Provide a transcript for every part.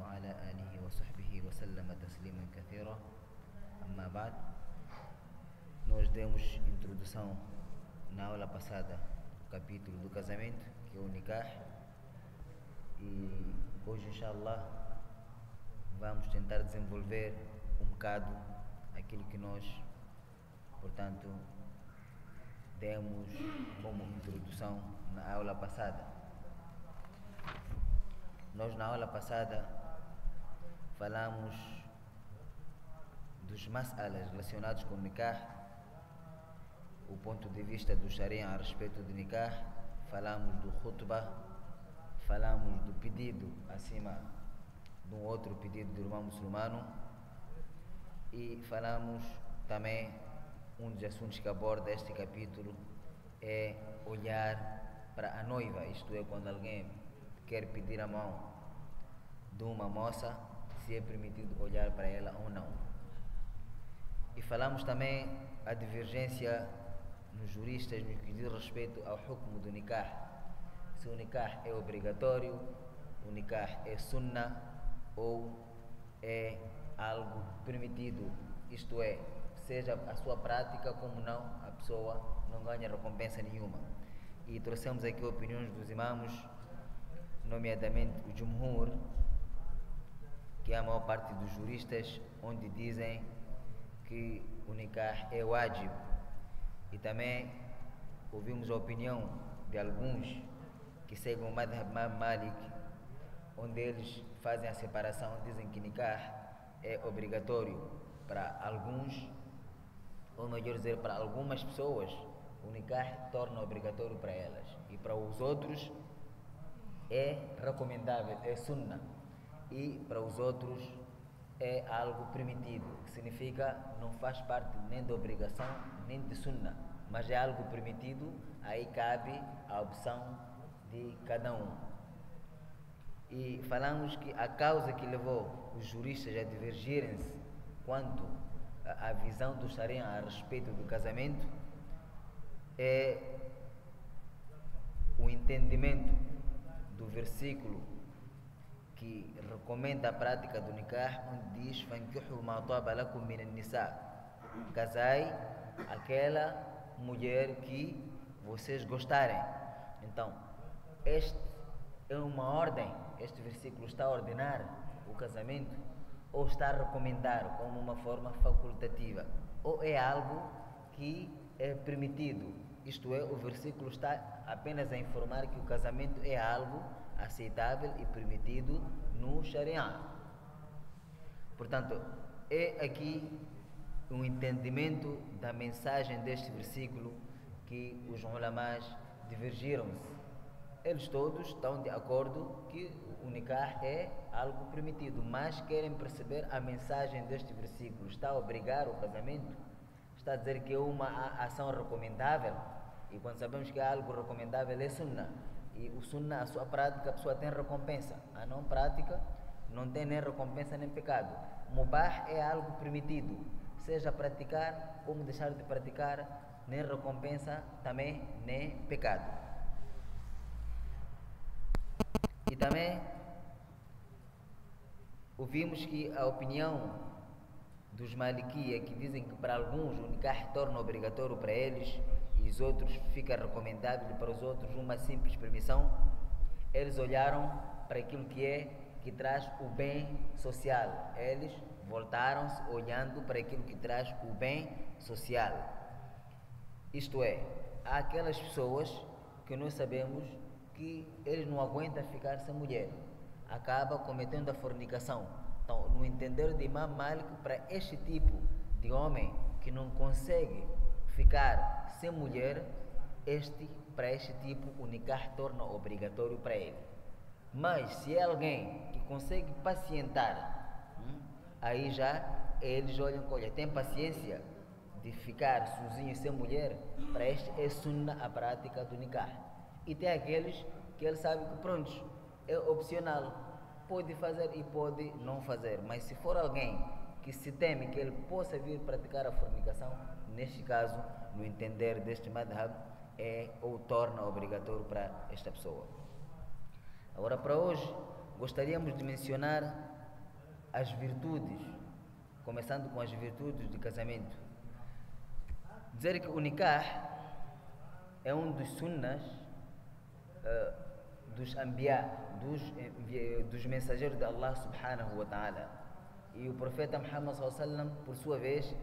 وعلى آله وصحبه وسلم تسليما كثيرا أما بعد nós demos introdução na aula passada do capítulo do casamento, que é o Nikah, e hoje, inshallah, vamos tentar desenvolver um bocado aquilo que nós, portanto, demos como introdução na aula passada. Nós, na aula passada, falamos dos mas'alas relacionados com o Nikah, o ponto de vista do Sharia a respeito do Nikah, falamos do khutbah, falamos do pedido acima de um outro pedido do irmão muçulmano e falamos também um dos assuntos que aborda este capítulo é olhar para a noiva, isto é, quando alguém quer pedir a mão de uma moça, se é permitido olhar para ela ou não. E falamos também a divergência nos juristas no que diz respeito ao hukm do nikah. Se o nikah é obrigatório, o nikah é sunnah ou é algo permitido, isto é, seja a sua prática como não, a pessoa não ganha recompensa nenhuma. E trouxemos aqui opiniões dos imãos, nomeadamente o Jumhur, que é a maior parte dos juristas, onde dizem que o nikah é wajib. E também ouvimos a opinião de alguns que seguem o Madhab Malik, onde eles fazem a separação, dizem que nikah é obrigatório para alguns, ou melhor dizer, para algumas pessoas, o nikah torna obrigatório para elas. E para os outros é recomendável, é sunnah. E para os outros é algo permitido, que significa não faz parte nem da obrigação, nem de sunnah, mas é algo permitido, aí cabe a opção de cada um. E falamos que a causa que levou os juristas a divergirem-se quanto à visão do Sharia a respeito do casamento é o entendimento do versículo que recomenda a prática do nikah, onde diz fankihu ma lakum min nisa casai aquela mulher que vocês gostarem. Então, este é uma ordem, este versículo está a ordenar o casamento ou está a recomendar como uma forma facultativa, ou é algo que é permitido. Isto é, o versículo está apenas a informar que o casamento é algo aceitável e permitido no Sharia. Portanto, é aqui um entendimento da mensagem deste versículo que os ulamás divergiram-se. Eles todos estão de acordo que o nikah é algo permitido, mas querem perceber a mensagem deste versículo. Está a obrigar o casamento? Está a dizer que é uma ação recomendável? E quando sabemos que é algo recomendável é sunnah. E o sunnah, a sua prática, a pessoa tem recompensa. A não prática não tem nem recompensa nem pecado. Mubah é algo permitido seja praticar como deixar de praticar, nem recompensa, também nem pecado. E também ouvimos que a opinião dos Malikia, que dizem que para alguns o nikah torna obrigatório para eles e os outros fica recomendável para os outros uma simples permissão, eles olharam para aquilo que é que traz o bem social. Eles voltaram-se olhando para aquilo que traz o bem social. Isto é, há aquelas pessoas que nós sabemos que eles não aguentam ficar sem mulher, acaba cometendo a fornicação. Então, no entender de Imam Malik, para este tipo de homem que não consegue ficar sem mulher, este para este tipo o nikah torna obrigatório para ele. Mas se é alguém que consegue pacientar, hum, aí já eles olham, olha, tem paciência de ficar sozinho sem mulher, para este é sunna a prática do nikah. E tem aqueles que ele sabe que pronto, é opcional, pode fazer e pode não fazer. Mas se for alguém que se teme que ele possa vir praticar a fornicação, neste caso, no entender deste madhab, é ou torna obrigatório para esta pessoa. Agora, para hoje, gostaríamos de mencionar as virtudes, começando com as virtudes de casamento. Dizer que o nikah é um dos sunnas uh, dos anbiya, dos, dos mensageiros de Allah subhanahu wa ta'ala. E o profeta Muhammad por sua vez,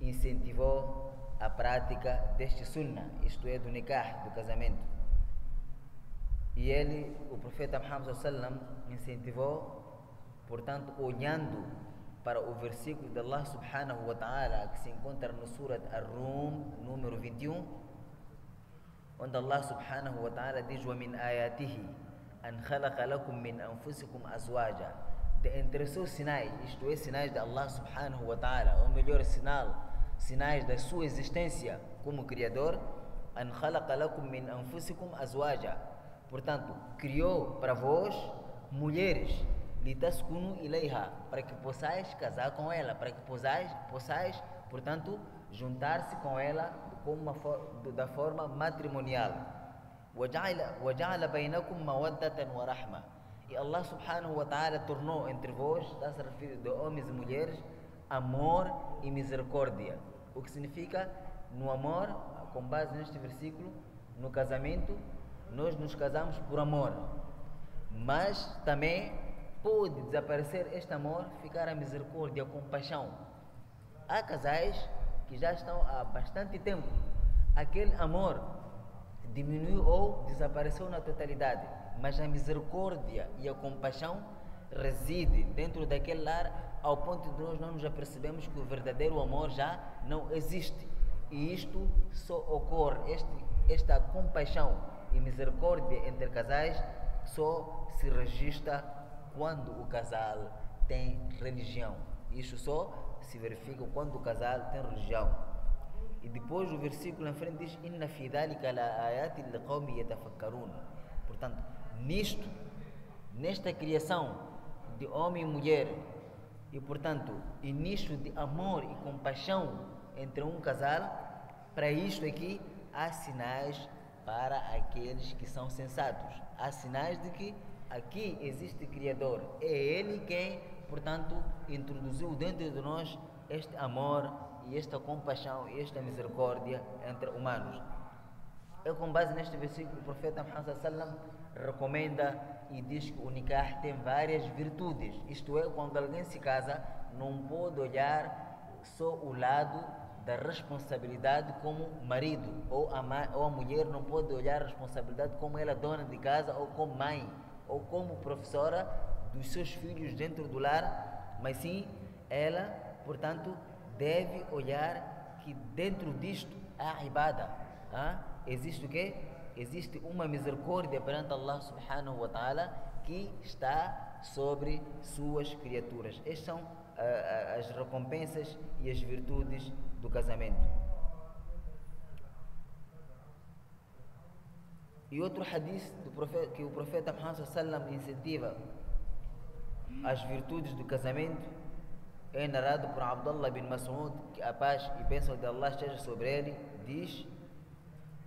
incentivou a prática deste sunnah, isto é, do nikah, do casamento. E ele, o profeta Muhammad sallam, incentivou, portanto, olhando para o versículo de Allah subhanahu wa ta'ala que se encontra no Surat Ar-Rum, número 21, onde Allah subhanahu wa ta'ala diz: وَمِنْ آيَاتِهِ أَنْ خَلَقَ لَكُم مِّنْ أَنفُسِكُمْ أَزْوَاجًا De entre seus sinais, isto é, sinais de Allah subhanahu wa ta'ala, ou melhor, sinal, sinais da sua existência como Criador, أَنْ خَلَقَ لَكُم مِّنْ أَنفُسِكُمْ أَزْوَاجًا Portanto, criou para vós mulheres, litaskunu ilayha, para que possais casar com ela, para que possais, possais portanto, juntar-se com ela como uma da forma matrimonial. وَجَعَلَ بَيْنَكُمْ مَوَدَّةً وَرَحْمَةً E Allah subhanahu wa ta'ala tornou entre vós, está se referindo de homens e mulheres, amor e misericórdia. O que significa, no amor, com base neste versículo, no casamento, nós nos casamos por amor. Mas também pode desaparecer este amor, ficar a misericórdia, a compaixão. Há casais que já estão há bastante tempo. Aquele amor diminuiu ou desapareceu na totalidade, mas a misericórdia e a compaixão reside dentro daquele lar ao ponto de nós não nos apercebemos que o verdadeiro amor já não existe. E isto só ocorre, este, esta compaixão e misericórdia entre casais só se registra quando o casal tem religião. Isto só se verifica quando o casal tem religião. E depois o versículo em frente diz: Inna fi la ayatin liqawmi yatafakkarun. Portanto, nisto, nesta criação de homem e mulher, e portanto, nisto de amor e compaixão entre um casal, para isto aqui há sinais para aqueles que são sensatos. Há sinais de que aqui existe Criador. É Ele quem portanto, introduziu dentro de nós este amor e esta compaixão e esta misericórdia entre humanos. É com base neste versículo, o profeta Muhammad recomenda e diz que o nikah tem várias virtudes. Isto é, quando alguém se casa, não pode olhar só o lado da responsabilidade como marido, ou a, ou a mulher não pode olhar a responsabilidade como ela dona de casa, ou como mãe, ou como professora dos seus filhos dentro do lar, mas sim ela, portanto, deve olhar que dentro disto há ibada. Ah? Existe o quê? Existe uma misericórdia perante Allah subhanahu wa ta'ala que está sobre suas criaturas. Estas são ah, as recompensas e as virtudes do casamento. E outro hadith profeta, que o profeta Muhammad sallam incentiva as virtudes do casamento é narrado por Abdullah bin Mas'ud, que a paz e bênção de Allah esteja sobre ele, diz: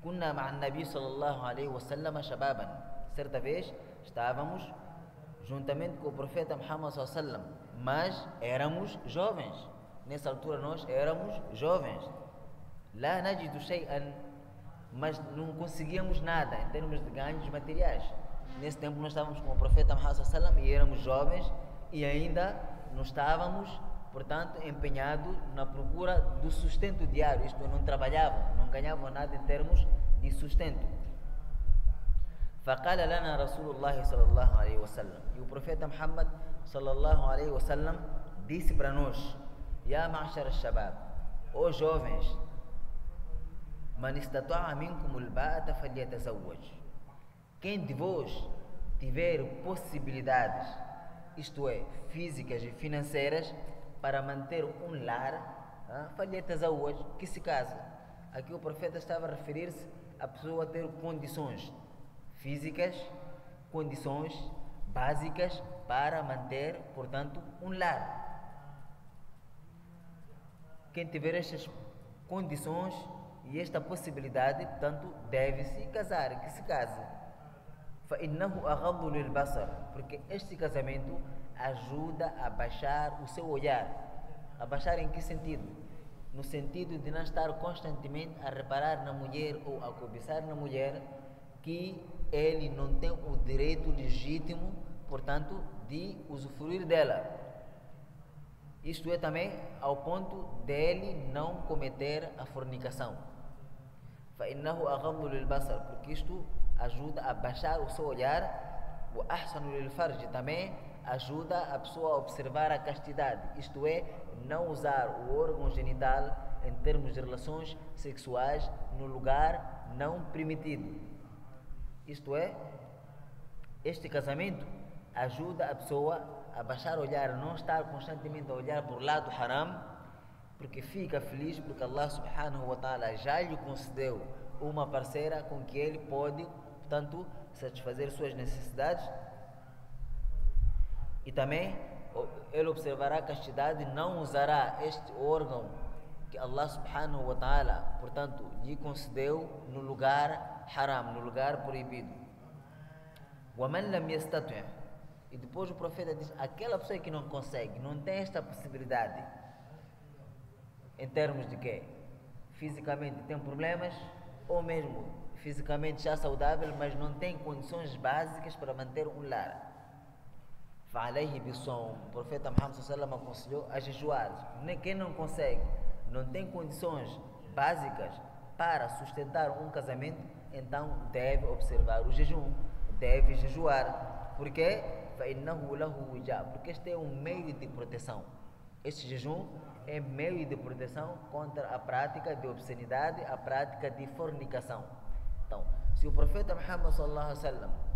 Kunna ma'an Nabi sallallahu alaihi wasallam shababan. Certa vez estávamos juntamente com o profeta Muhammad sallallahu mas éramos jovens. Nessa altura nós éramos jovens. Lá najidu shay'an, mas não conseguíamos nada em termos de ganhos materiais. Nesse tempo nós estávamos com o profeta Muhammad sallam e éramos jovens e ainda não estávamos, portanto, empenhados na procura do sustento diário. Isto não trabalhavam, não ganhavam nada em termos de sustento. فقال لنا رسول الله صلى الله عليه وسلم e o profeta Muhammad صلى الله عليه وسلم disse para nós يا معشر الشباب ó jovens من استطاع منكم الباءة فليتزوج quem de vós tiver possibilidades, isto é, físicas e financeiras, para manter um lar, ah, falhetas a hoje, que se casa. Aqui o profeta estava a referir-se à pessoa ter condições físicas, condições básicas para manter, portanto, um lar. Quem tiver estas condições E esta possibilidade, portanto, deve-se casar, que se case. فإنه أغض للبصر porque este casamento ajuda a baixar o seu olhar. A baixar em que sentido? No sentido de não estar constantemente a reparar na mulher ou a cobiçar na mulher que ele não tem o direito legítimo, portanto, de usufruir dela. Isto é também ao ponto dele não cometer a fornicação. فإنه أغض للبصر porque isto ajuda a baixar o seu olhar. O ahsanu lil farj também ajuda a pessoa a observar a castidade, isto é, não usar o órgão genital em termos de relações sexuais no lugar não permitido. Isto é, este casamento ajuda a pessoa a baixar o olhar, não estar constantemente a olhar por lado haram, porque fica feliz porque Allah subhanahu wa ta'ala já lhe concedeu uma parceira com que ele pode portanto, satisfazer suas necessidades. E também ele observará a castidade, não usará este órgão que Allah subhanahu wa ta'ala, portanto, lhe concedeu no lugar haram, no lugar proibido. E depois o profeta diz: aquela pessoa que não consegue, não tem esta possibilidade, em termos de que fisicamente tem problemas, ou mesmo fisicamente já saudável, mas não tem condições básicas para manter um lar. Falei bissom, o profeta Muhammad sallallahu aconselhou a jejuar. Quem não consegue, não tem condições básicas para sustentar um casamento, então deve observar o jejum, deve jejuar. Por quê? Porque este é um meio de proteção. Este jejum é meio de proteção contra a prática de obscenidade, a prática de fornicação. Então, se o profeta Muhammad sallallahu alaihi wasallam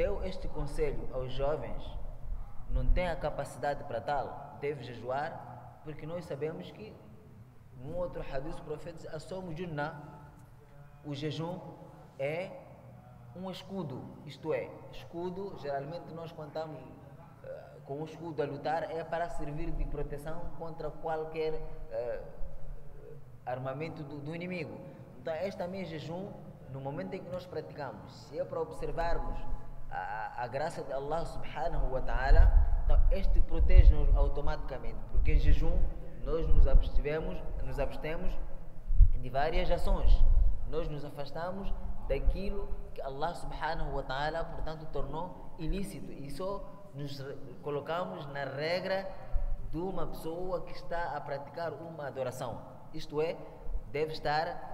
deu este conselho aos jovens, não tem a capacidade para tal, deve jejuar, porque nós sabemos que num outro hadith o profeta diz, assomo junna, o jejum é um escudo, isto é, escudo, geralmente nós contamos uh, com o escudo a lutar é para servir de proteção contra qualquer uh, armamento do, do inimigo. Então, este também é jejum, no momento em que nós praticamos, se é para observarmos a, graça de Allah subhanahu wa ta'ala, então este protege-nos automaticamente, porque em jejum nós nos abstivemos, nos abstemos de várias ações. Nós nos afastamos daquilo que Allah subhanahu wa ta'ala, portanto, tornou ilícito. E só nos colocamos na regra de uma pessoa que está a praticar uma adoração. Isto é, deve estar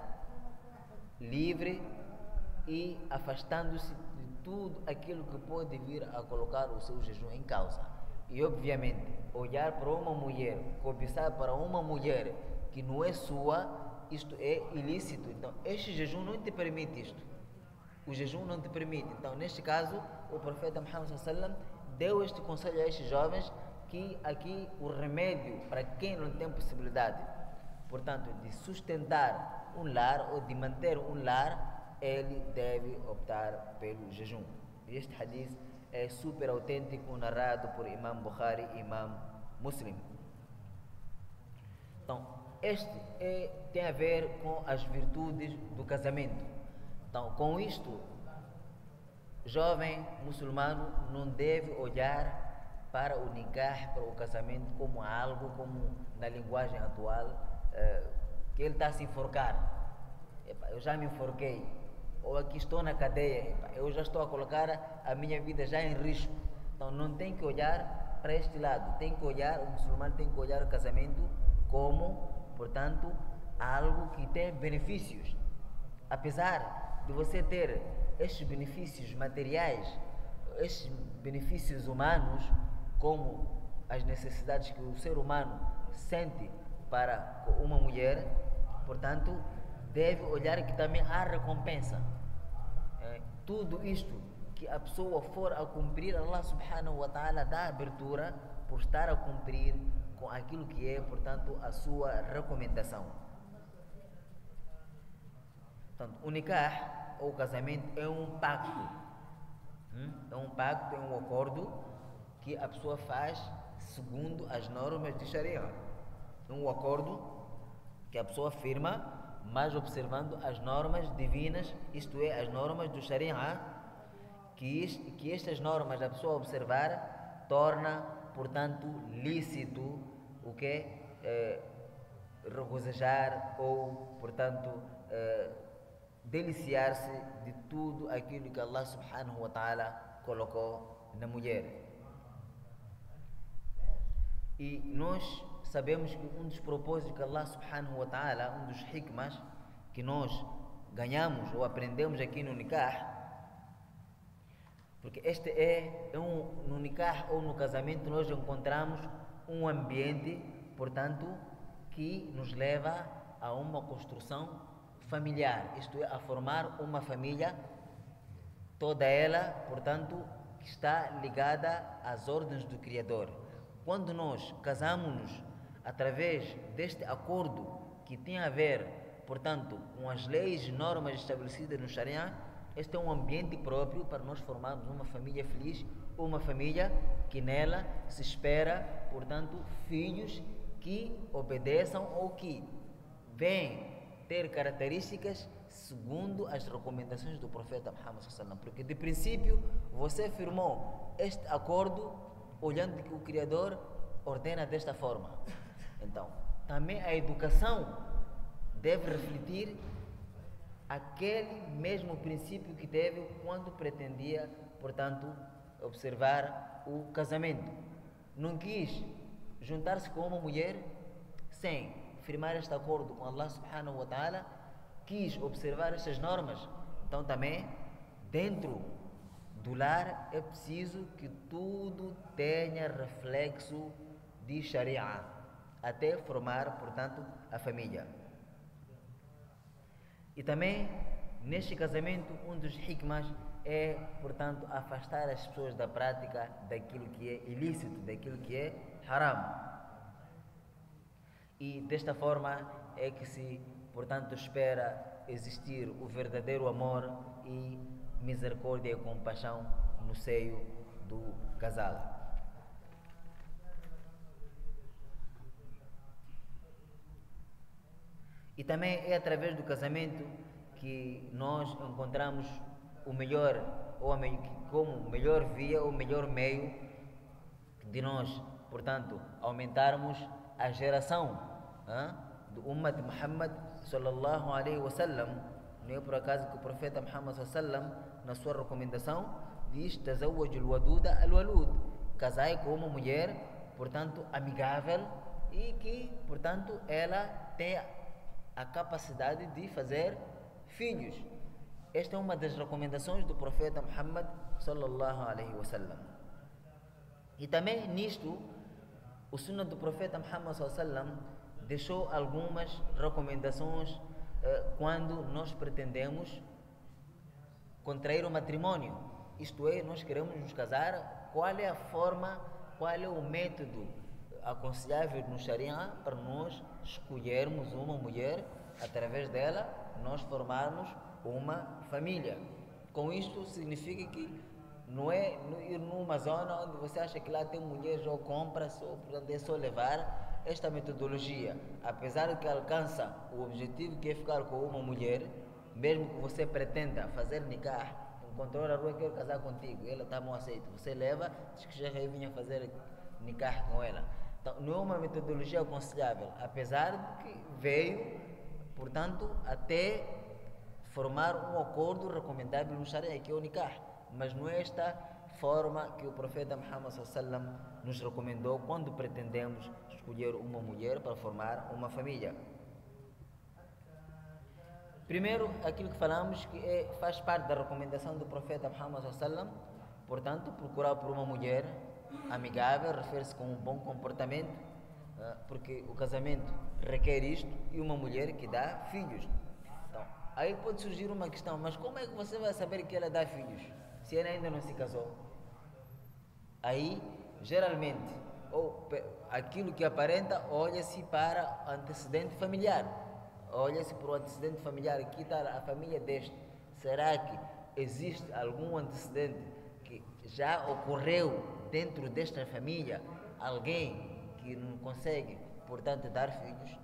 livre e afastando-se tudo aquilo que pode vir a colocar o seu jejum em causa. E obviamente, olhar para uma mulher, cobiçar para uma mulher que não é sua, isto é ilícito. Então, este jejum não te permite isto. O jejum não te permite. Então, neste caso, o profeta Muhammad sallam deu este conselho a estes jovens que aqui o remédio para quem não tem possibilidade, portanto, de sustentar um lar ou de manter um lar, ele deve optar pelo jejum. Este hadith é super autêntico, narrado por Imam Bukhari e Imam Muslim. Então, este é, tem a ver com as virtudes do casamento. Então, com isto, jovem muçulmano não deve olhar para o nikah, para o casamento, como algo, como na linguagem atual, eh, que ele está a se enforcar. Eu já me enforquei. Ou aqui estou na cadeia. Eu já estou a colocar a minha vida já em risco. Então não tem que olhar para este lado. Tem que olhar, o muçulmano tem que olhar o casamento como, portanto, algo que tem benefícios. Apesar de você ter estes benefícios materiais, estes benefícios humanos, como as necessidades que o ser humano sente para uma mulher, Portanto, deve olhar que também há recompensa. É, tudo isto que a pessoa for a cumprir, Allah subhanahu wa ta'ala dá abertura por estar a cumprir com aquilo que é, portanto, a sua recomendação. Portanto, o nikah, ou casamento, é um pacto. Hum? É um pacto, é um acordo que a pessoa faz segundo as normas de Sharia. É um acordo que a pessoa firma mas observando as normas divinas, isto é, as normas do Sharia, que, isto, que estas normas a pessoa observar torna, portanto, lícito o que é regozijar ou, portanto, é, deliciar-se de tudo aquilo que Allah subhanahu wa ta'ala colocou na mulher. E nós sabemos que um dos propósitos que Allah subhanahu wa ta'ala, um dos hikmas que nós ganhamos ou aprendemos aqui no Nikah, porque este é, é um, no Nikah ou no casamento nós encontramos um ambiente, portanto, que nos leva a uma construção familiar, isto é, a formar uma família, toda ela, portanto, que está ligada às ordens do Criador. Quando nós casamos-nos através deste acordo que tem a ver, portanto, com as leis e normas estabelecidas no Sharia, este é um ambiente próprio para nós formarmos uma família feliz, uma família que nela se espera, portanto, filhos que obedeçam ou que vêm ter características segundo as recomendações do profeta Muhammad porque de princípio você firmou este acordo olhando que o Criador ordena desta forma. Então, também a educação deve refletir aquele mesmo princípio que teve quando pretendia, portanto, observar o casamento. Não quis juntar-se com uma mulher sem firmar este acordo com Allah subhanahu wa ta'ala, quis observar estas normas. Então também, dentro do lar, é preciso que tudo tenha reflexo de Sharia até formar, portanto, a família. E também, neste casamento, um dos hikmas é, portanto, afastar as pessoas da prática daquilo que é ilícito, daquilo que é haram. E desta forma é que se, portanto, espera existir o verdadeiro amor e misericórdia e compaixão no seio do casal. E também é através do casamento que nós encontramos o melhor, ou a, como melhor via, o melhor meio de nós, portanto, aumentarmos a geração do Ummah de Muhammad sallallahu alaihi wasallam. Não é por acaso que o profeta Muhammad sallam, na sua recomendação, diz: Tazawwaj al-waduda al-walud. Casai com uma mulher, portanto, amigável e que, portanto, ela tenha a capacidade de fazer filhos. Esta é uma das recomendações do profeta Muhammad sallallahu alaihi wasallam. E também nisto, o sunnah do profeta Muhammad sallallahu alaihi wasallam deixou algumas recomendações eh, quando nós pretendemos contrair o matrimônio. Isto é, nós queremos nos casar, qual é a forma, qual é o método aconselhável no Sharia para nós escolhermos uma mulher, através dela nós formarmos uma família. Com isto significa que não é ir numa zona onde você acha que lá tem mulheres ou compra, só, portanto é só levar esta metodologia. Apesar de que alcança o objetivo que é ficar com uma mulher, mesmo que você pretenda fazer nikah, encontrou na rua, quero casar contigo, ela está mal aceita, você leva, diz que já vinha fazer nikah com ela então, não é uma metodologia aconselhável, apesar de que veio, portanto, até formar um acordo recomendável no Sharia, que é o Nikah. Mas não é esta forma que o profeta Muhammad sallam nos recomendou quando pretendemos escolher uma mulher para formar uma família. Primeiro, aquilo que falamos que é, faz parte da recomendação do profeta Muhammad sallam, portanto, procurar por uma mulher amigável, refere-se com um bom comportamento, ah, porque o casamento requer isto e uma mulher que dá filhos. Então, aí pode surgir uma questão, mas como é que você vai saber que ela dá filhos se ela ainda não se casou? Aí, geralmente, ou aquilo que aparenta, olha-se para o antecedente familiar. Olha-se para o antecedente familiar, aqui está a família deste. Será que existe algum antecedente que já ocorreu dentro desta família alguém que não consegue, portanto, dar filhos,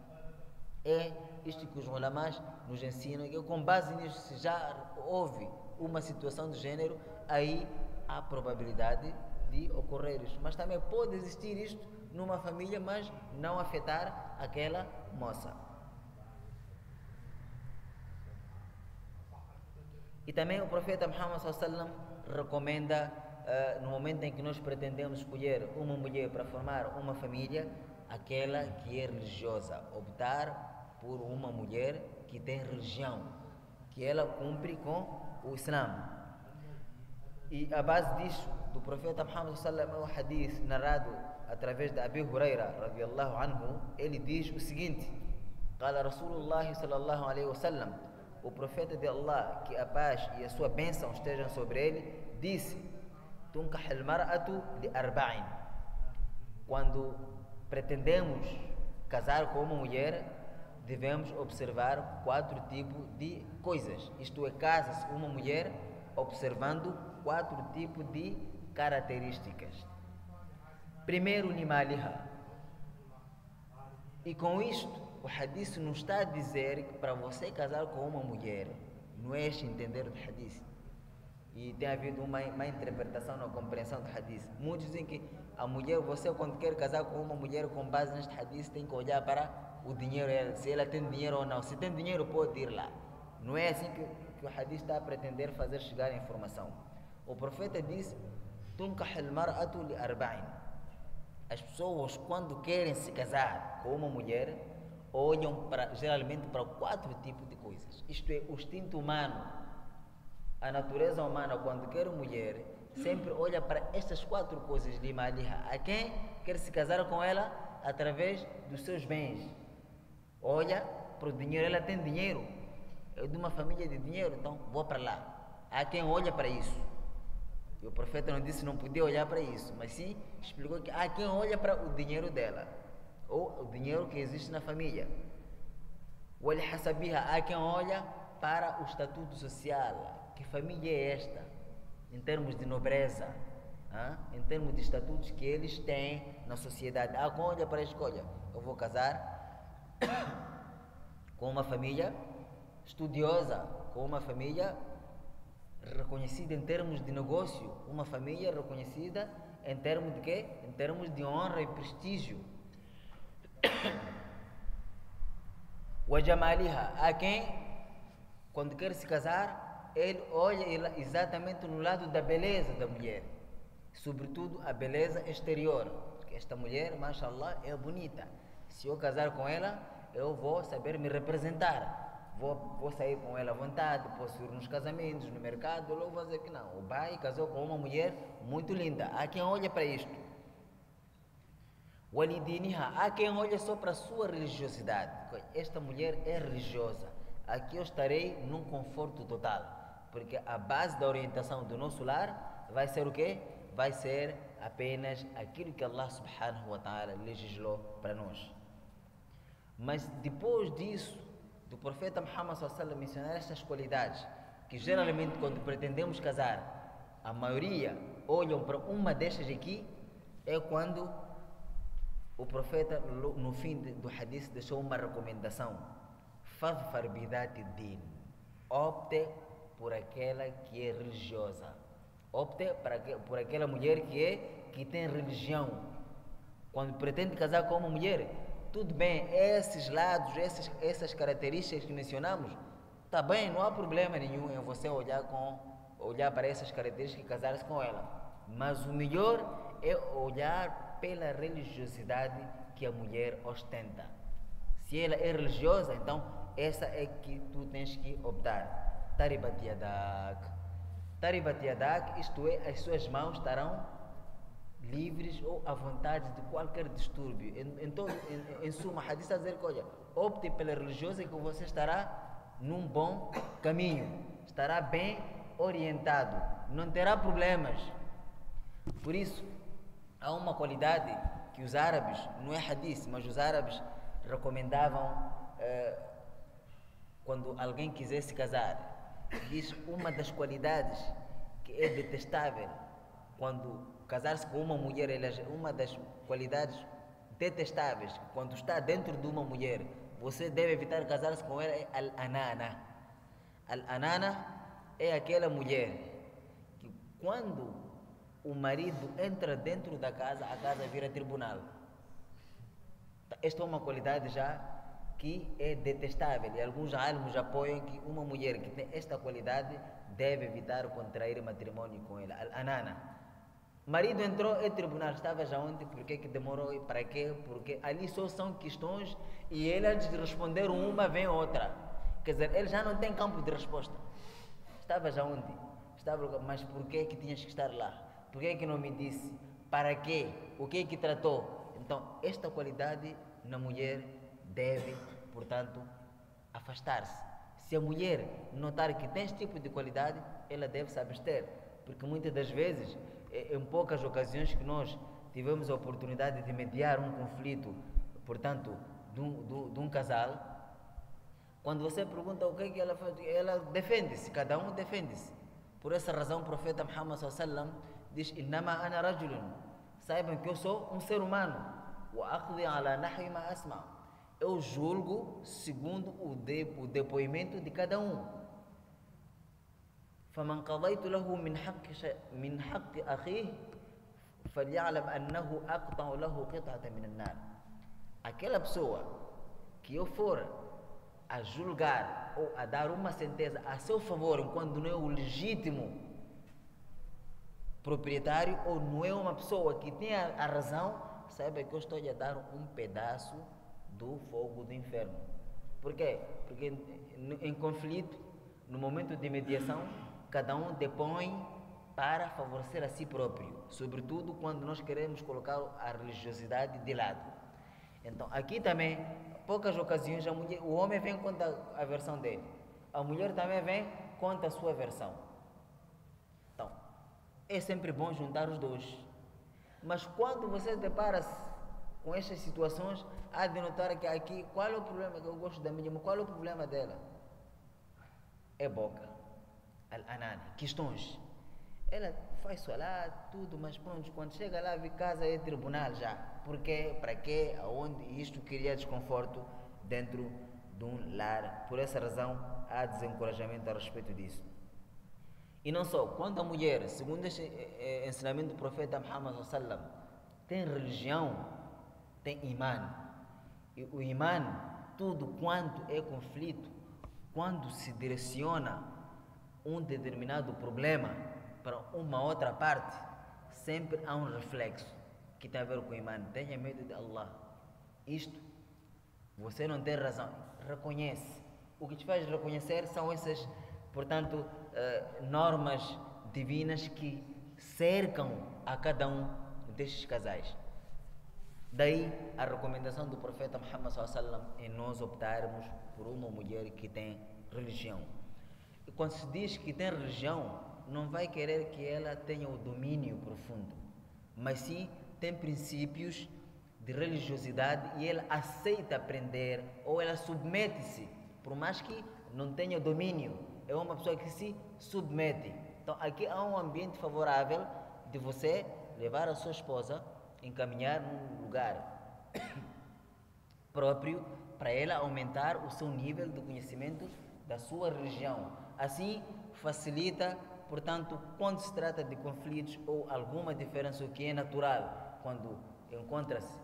é isto que os ulamás nos ensinam, que com base nisso, se já houve uma situação de gênero, aí há probabilidade de ocorrer isso. Mas também pode existir isto numa família, mas não afetar aquela moça. E também o profeta Muhammad recomenda, uh, no momento em que nós pretendemos escolher uma mulher para formar uma família, aquela que é religiosa, optar por uma mulher que tem religião, que ela cumpre com o Islã. E a base disso, do profeta Muhammad sallam, é o hadith narrado através de Abi Huraira radiallahu anhu, ele diz o seguinte: قال رسول الله صلى الله عليه وسلم o profeta de Allah, que a paz e a sua bênção estejam sobre ele, disse: Tunkah al-mar'atu li arba'in. Quando pretendemos casar com uma mulher, devemos observar quatro tipos de coisas. Isto é, casa-se uma mulher observando quatro tipos de características. Primeiro, limaliha. E com isto, o hadith não está a dizer que para você casar com uma mulher, não é este entender do hadith. E tem havido uma, uma interpretação na compreensão do hadith. Muitos dizem que a mulher, você quando quer casar com uma mulher com base neste hadith, tem que olhar para o dinheiro, se ela tem dinheiro ou não. Se tem dinheiro, pode ir lá. Não é assim que, que o hadith está a pretender fazer chegar a informação. O profeta diz: arba'in. As pessoas, quando querem se casar com uma mulher, olham para, geralmente para quatro tipos de coisas. Isto é, o instinto humano, a natureza humana, quando quer mulher, sempre olha para estas quatro coisas de Maliha. A quem quer se casar com ela através dos seus bens. Olha para o dinheiro, ela tem dinheiro. É de uma família de dinheiro, então vou para lá. Há quem olha para isso. E o profeta não disse não podia olhar para isso, mas sim explicou que há quem olha para o dinheiro dela ou o dinheiro que existe na família. O há quem olha para o estatuto social. Que família é esta? Em termos de nobreza, hein? em termos de estatutos que eles têm na sociedade. Quem olha para a escolha. Eu vou casar com uma família estudiosa, com uma família reconhecida em termos de negócio, uma família reconhecida em termos de quê? Em termos de honra e prestígio. O Jamaliha, a quem, quando quer se casar, ele olha exatamente no lado da beleza da mulher, sobretudo a beleza exterior. Esta mulher, mashallah, é bonita. Se eu casar com ela, eu vou saber me representar. Vou, vou sair com ela à vontade, posso ir nos casamentos, no mercado, logo vou dizer que não. O pai casou com uma mulher muito linda. Há quem olha para isto. Walidiniha, há quem olha só para a sua religiosidade. Esta mulher é religiosa. Aqui eu estarei num conforto total. Porque a base da orientação do nosso lar vai ser o quê? Vai ser apenas aquilo que Allah subhanahu wa ta'ala legislou para nós. Mas depois disso, do profeta Muhammad sallallahu mencionar estas qualidades, que geralmente quando pretendemos casar, a maioria olham para uma destas aqui, é quando o profeta, no fim do hadith, deixou uma recomendação: Fadfar bidati din. Opte por aquela que é religiosa. Opte por aquela mulher que é que tem religião. Quando pretende casar com uma mulher, tudo bem, esses lados, essas características que mencionamos, está bem, não há problema nenhum em você olhar com olhar para essas características e casar-se com ela. Mas o melhor é olhar pela religiosidade que a mulher ostenta. Se ela é religiosa, então essa é que tu tens que optar. Taribat yadak. Taribat yadak, isto é, as suas mãos estarão livres ou à vontade de qualquer distúrbio. Então, em, em suma, Hadith está a dizer que, olha, opte pela religiosa que você estará num bom caminho, estará bem orientado, não terá problemas. Por isso, há uma qualidade que os árabes, não é hadith, mas os árabes recomendavam eh, quando alguém quisesse casar. Diz uma das qualidades que é detestável quando casar-se com uma mulher, uma das qualidades detestáveis quando está dentro de uma mulher, você deve evitar casar-se com ela é al-anana. Al-anana é aquela mulher que quando o marido entra dentro da casa, a casa vira tribunal. Esta é uma qualidade já que é detestável e alguns almos apoiam que uma mulher que tem esta qualidade deve evitar contrair matrimônio com ela. Al-anana. Marido entrou é tribunal, estava já ontem, por que, demorou e para quê? Porque ali só são questões e ele antes de responder uma vem outra. Quer dizer, ele já não tem campo de resposta. Estava já ontem, estava, mas por que que tinhas que estar lá? Por que que não me disse? Para quê? O que que tratou? Então, esta qualidade na mulher deve, portanto, afastar-se. Se a mulher notar que tem este tipo de qualidade, ela deve se abster, porque muitas das vezes em poucas ocasiões que nós tivemos a oportunidade de mediar um conflito, portanto, de um, de, de um casal, quando você pergunta o que, é que ela faz, ela defende-se, cada um defende-se. Por essa razão, o profeta Muhammad sallam diz: Innama ana rajulun. Saibam que eu sou um ser humano. ala ma asma Eu julgo segundo o, de, o depoimento de cada um. فمن قضيت له من حق من حق أخيه فليعلم أنه أقطع له قطعة من النار aquela pessoa que eu for a julgar ou a dar uma sentença a seu favor enquanto não é o legítimo proprietário ou não é uma pessoa que tem a razão, saiba que eu estou a dar um pedaço do fogo do inferno. Por quê? Porque em conflito, no momento de mediação, cada um depõe para favorecer a si próprio, sobretudo quando nós queremos colocar a religiosidade de lado. Então, aqui também, poucas ocasiões, mulher, o homem vem conta a versão dele, a mulher também vem conta a sua versão. Então, é sempre bom juntar os dois. Mas quando você depara-se com estas situações, há de notar que aqui, qual é o problema que eu gosto da minha, qual é o problema dela? É boca al-anani, questões. Ela faz solar, tudo, mas pronto, quando chega lá, vê casa é tribunal já. Por quê? Para quê? Aonde? Isto cria desconforto dentro de um lar. Por essa razão, há desencorajamento a respeito disso. E não só, quando a mulher, segundo este eh, ensinamento do profeta Muhammad tem religião, tem imã. E o imã, tudo quanto é conflito, quando se direciona um determinado problema para uma outra parte, sempre há um reflexo que tem a ver com o imã. Tenha medo de Allah. Isto, você não tem razão. Reconhece. O que te faz reconhecer são essas, portanto, uh, normas divinas que cercam a cada um destes casais. Daí a recomendação do profeta Muhammad sallam em nós optarmos por uma mulher que tem religião. E quando se diz que tem religião, não vai querer que ela tenha o domínio profundo, mas sim tem princípios de religiosidade e ela aceita aprender ou ela submete-se, por mais que não tenha domínio, é uma pessoa que se submete. Então aqui há um ambiente favorável de você levar a sua esposa, encaminhar num lugar próprio para ela aumentar o seu nível de conhecimento da sua religião Assim, facilita, portanto, quando se trata de conflitos ou alguma diferença, o que é natural, quando encontra-se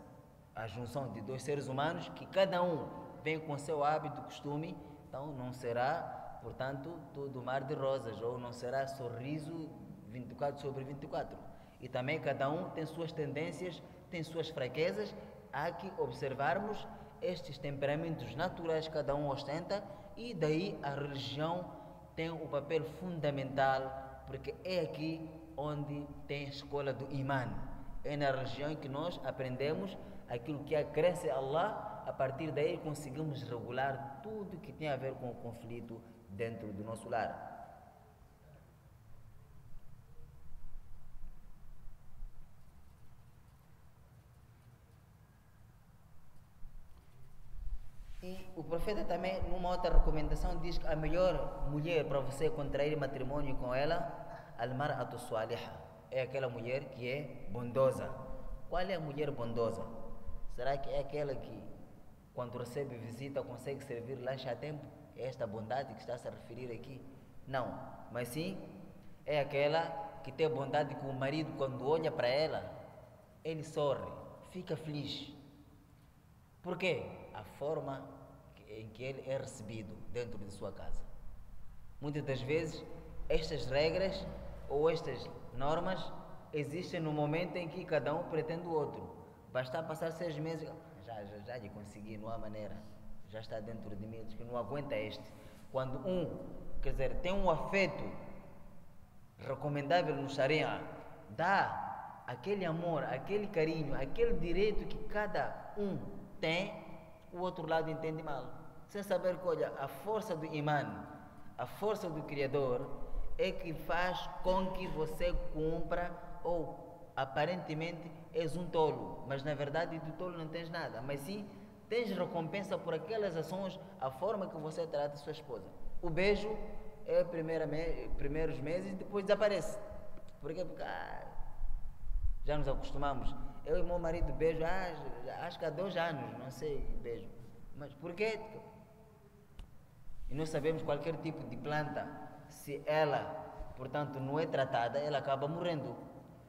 a junção de dois seres humanos, que cada um vem com seu hábito, costume, então não será, portanto, todo mar de rosas, ou não será sorriso 24 sobre 24. E também cada um tem suas tendências, tem suas fraquezas, há que observarmos estes temperamentos naturais que cada um ostenta e daí a religião tem um papel fundamental, porque é aqui onde tem a escola do Iman. É na religião que nós aprendemos aquilo que acresce a Allah, a partir daí conseguimos regular tudo que tem a ver com o conflito dentro do nosso lar. E o profeta também, numa outra recomendação, diz que a melhor mulher para você contrair matrimônio com ela, al-mar'atu salihah, é aquela mulher que é bondosa. Qual é a mulher bondosa? Será que é aquela que quando recebe visita, consegue servir lanche a tempo? É esta bondade que está -se a referir aqui? Não, mas sim é aquela que tem bondade com o marido, quando olha para ela, ele sorri, fica feliz. Por quê? A forma em que ele é recebido dentro de sua casa. Muitas das vezes, estas regras ou estas normas existem no momento em que cada um pretende o outro. Basta passar seis meses, já, já, já lhe consegui, não há maneira. Já está dentro de mim, que não aguenta este. Quando um, quer dizer, tem um afeto recomendável no Sharia, dá aquele amor, aquele carinho, aquele direito que cada um tem, o outro lado entende mal. Sem saber que, olha, a força do imã, a força do Criador, é que faz com que você cumpra ou aparentemente és um tolo, mas na verdade de tolo não tens nada, mas sim tens recompensa por aquelas ações, a forma que você trata sua esposa. O beijo é me, primeiros meses e depois desaparece. Por quê? Porque ah, já nos acostumamos. Eu e meu marido beijo, ah, acho que há dois anos, não sei, beijo. Mas por quê? E nós sabemos qualquer tipo de planta, se ela, portanto, não é tratada, ela acaba morrendo.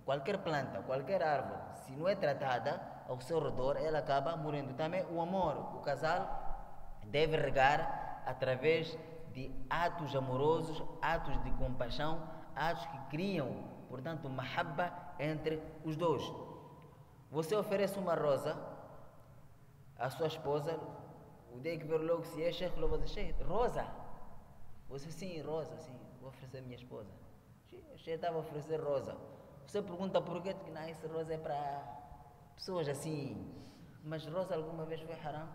Qualquer planta, qualquer árvore, se não é tratada ao seu redor, ela acaba morrendo. Também o amor, o casal deve regar através de atos amorosos, atos de compaixão, atos que criam, portanto, mahabba entre os dois. Você oferece uma rosa à sua esposa, o que ver logo se é chefe, logo dizer, rosa. Você sim, rosa, sim, vou oferecer à minha esposa. Chefe estava a oferecer rosa. Você pergunta por que não, esse rosa é para pessoas assim. Mas rosa alguma vez foi haram?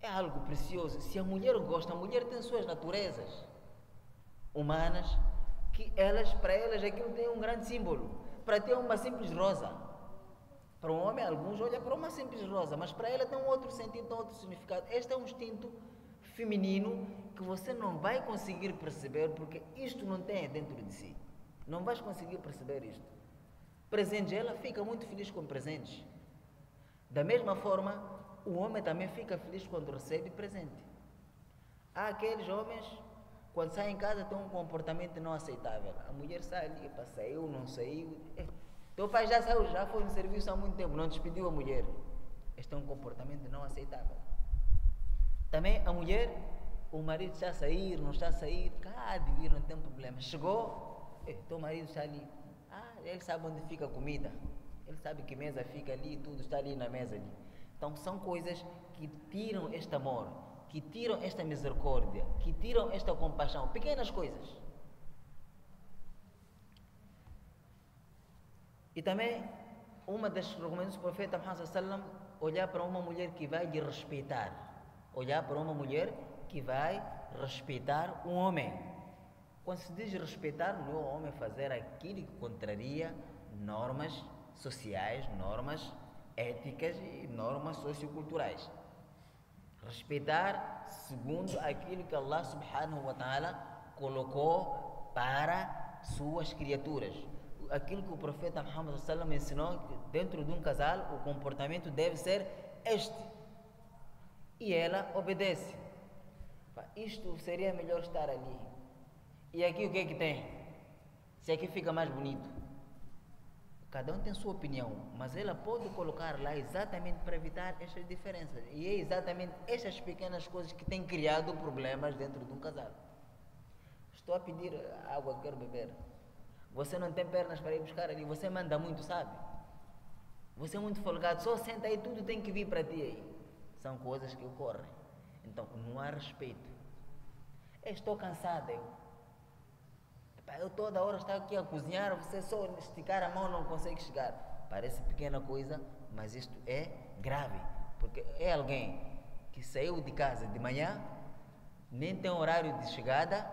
É algo precioso. Se a mulher gosta, a mulher tem suas naturezas humanas que elas, para elas, aquilo tem um grande símbolo. Para ter uma simples rosa. Para um homem, alguns olham para uma simples rosa, mas para ela tem um outro sentido, um outro significado. Este é um instinto feminino que você não vai conseguir perceber porque isto não tem dentro de si. Não vais conseguir perceber isto. Presente, ela fica muito feliz com presentes. Da mesma forma, o homem também fica feliz quando recebe presente. Há aqueles homens, quando saem em casa, têm um comportamento não aceitável. A mulher sai ali, saiu, não saiu. É, teu pai já saiu, já foi no serviço há muito tempo, não despediu a mulher. Este é um comportamento não aceitável. Também a mulher, o marido está a sair, não está a sair, cá de vir, não tem problema. Chegou, teu marido está ali. Ah, ele sabe onde fica a comida. Ele sabe que mesa fica ali, tudo está ali na mesa ali. Então são coisas que tiram este amor, que tiram esta misericórdia, que tiram esta compaixão. Pequenas coisas. E também, uma das recomendações do profeta Muhammad olhar para uma mulher que vai lhe respeitar. Olhar para uma mulher que vai respeitar um homem. Quando se diz respeitar, não é o homem fazer aquilo que contraria normas sociais, normas éticas e normas socioculturais. Respeitar segundo aquilo que Allah subhanahu wa ta'ala colocou para suas criaturas. Aquilo que o profeta Muhammad sallam ensinou que dentro de um casal o comportamento deve ser este. E ela obedece. Isto seria melhor estar ali. E aqui o que é que tem? Se aqui fica mais bonito. Cada um tem sua opinião, mas ela pode colocar lá exatamente para evitar estas diferenças. E é exatamente estas pequenas coisas que têm criado problemas dentro de um casal. Estou a pedir água, quero beber. Você não tem pernas para ir buscar ali, você manda muito, sabe? Você é muito folgado, só senta aí, tudo tem que vir para ti aí. São coisas que ocorrem. Então, não há respeito. Estou cansada, eu eu toda hora estou aqui a cozinhar, você só esticar a mão não consegue chegar. Parece pequena coisa, mas isto é grave. Porque é alguém que saiu de casa de manhã, nem tem horário de chegada,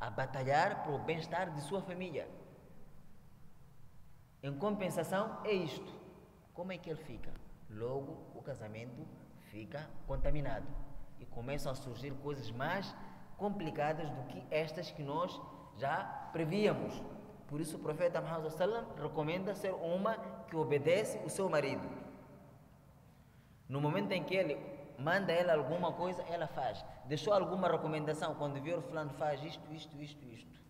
a batalhar para o bem-estar de sua família. Em compensação, é isto. Como é que ele fica? Logo, o casamento fica contaminado. E começam a surgir coisas mais complicadas do que estas que nós já prevíamos. Por isso o profeta Muhammad recomenda ser uma que obedece o seu marido. No momento em que ele manda ela alguma coisa, ela faz. Deixou alguma recomendação, quando viu o fulano faz isto, isto, isto, isto.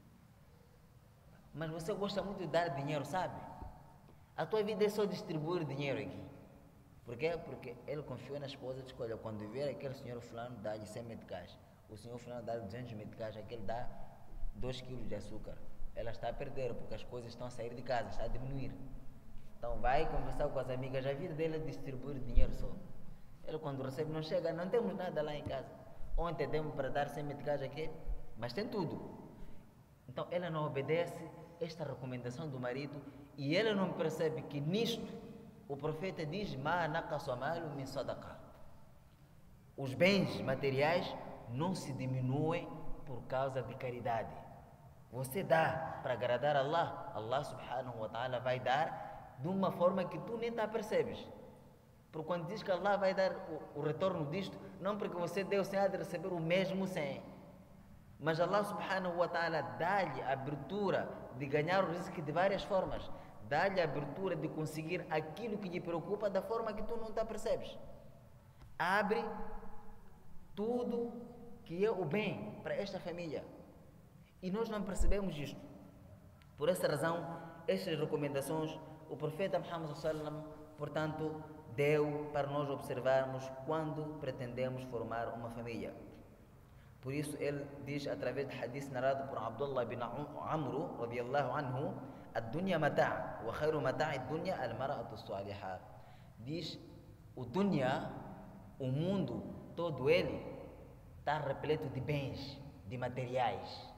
Mas você gosta muito de dar dinheiro, sabe? A tua vida é só distribuir dinheiro aqui. Por quê? Porque ele confiou na esposa de escolha. Quando vier aquele senhor fulano, dá-lhe 100 meticais. O senhor fulano dá-lhe 200 meticais, aquele dá 2 quilos de açúcar. Ela está a perder, porque as coisas estão a sair de casa, está a diminuir. Então vai conversar com as amigas, a vida dele é distribuir dinheiro só. Ele quando recebe não chega, não temos nada lá em casa. Ontem demos para dar 100 meticais aqui, mas tem tudo. Então ela não obedece esta recomendação do marido e ela não percebe que nisto o profeta diz: Ma min sadaqa. Os bens materiais não se diminuem por causa de caridade. Você dá para agradar Allah, Allah subhanahu wa ta'ala vai dar de uma forma que tu nem tá percebes. Porque quando diz que Allah vai dar o, o retorno disto, não porque você deu sem há de receber o mesmo sem. Mas Allah subhanahu wa ta'ala dá-lhe a abertura de ganhar o risco de várias formas. Dá-lhe a abertura de conseguir aquilo que lhe preocupa da forma que tu não te percebes. Abre tudo que é o bem para esta família. E nós não percebemos isto. Por essa razão, estas recomendações, o profeta Muhammad sallam, portanto, deu para nós observarmos quando pretendemos formar uma família. Por isso ele diz através de hadith narrado por Abdullah bin Amru, radiallahu anhu, dunya mata' wa khairu mata'i dunya al-mar'atu salihah. Diz o dunya, o mundo, todo ele está repleto de bens, de materiais.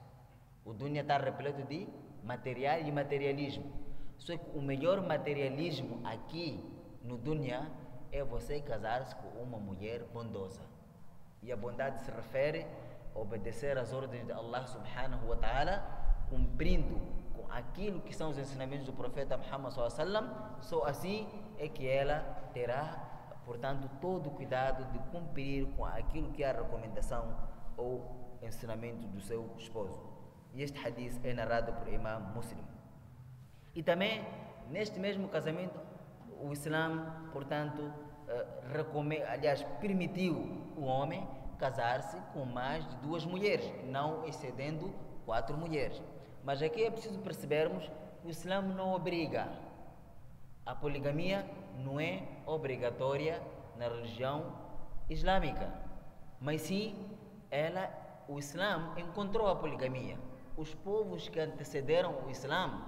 O dunya está repleto de material e materialismo. Só que o melhor materialismo aqui no dunya é você casar-se com uma mulher bondosa. E a bondade se refere a obedecer às ordens de Allah subhanahu wa ta'ala, cumprindo aquilo que são os ensinamentos do profeta Muhammad sallam, só assim é que ela terá, portanto, todo o cuidado de cumprir com aquilo que é a recomendação ou ensinamento do seu esposo. E este hadith é narrado por Imam Muslim. E também, neste mesmo casamento, o Islã, portanto, eh, recomenda, aliás, permitiu o homem casar-se com mais de duas mulheres, não excedendo quatro mulheres. Mas aqui é preciso percebermos que o Islã não obriga. A poligamia não é obrigatória na religião islâmica, mas sim ela, o Islã encontrou a poligamia. Os povos que antecederam o Islã,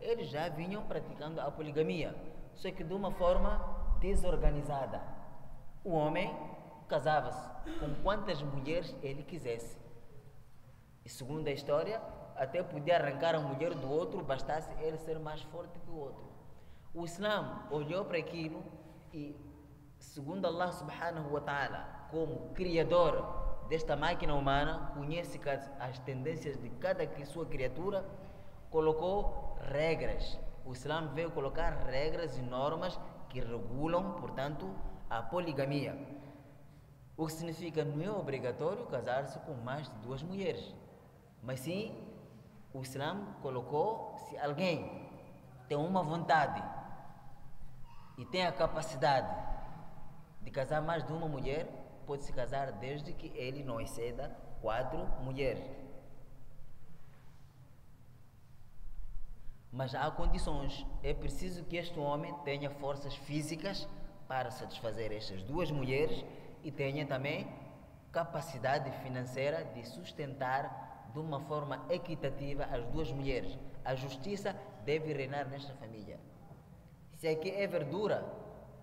eles já vinham praticando a poligamia, só que de uma forma desorganizada. O homem casava-se com quantas mulheres ele quisesse. E segundo a história, até podia arrancar a mulher do outro, bastasse ele ser mais forte que o outro. O Islã olhou para aquilo e, segundo Allah subhanahu wa ta'ala, como criador desta máquina humana, conhece as tendências de cada sua criatura, colocou regras. O Islã veio colocar regras e normas que regulam, portanto, a poligamia. O que significa não é obrigatório casar-se com mais de duas mulheres. Mas sim, o Islã colocou se alguém tem uma vontade e tem a capacidade de casar mais de uma mulher, pode se casar desde que ele não exceda quatro mulheres. Mas há condições. É preciso que este homem tenha forças físicas para satisfazer estas duas mulheres e tenha também capacidade financeira de sustentar de uma forma equitativa as duas mulheres. A justiça deve reinar nesta família. Se aqui é verdura,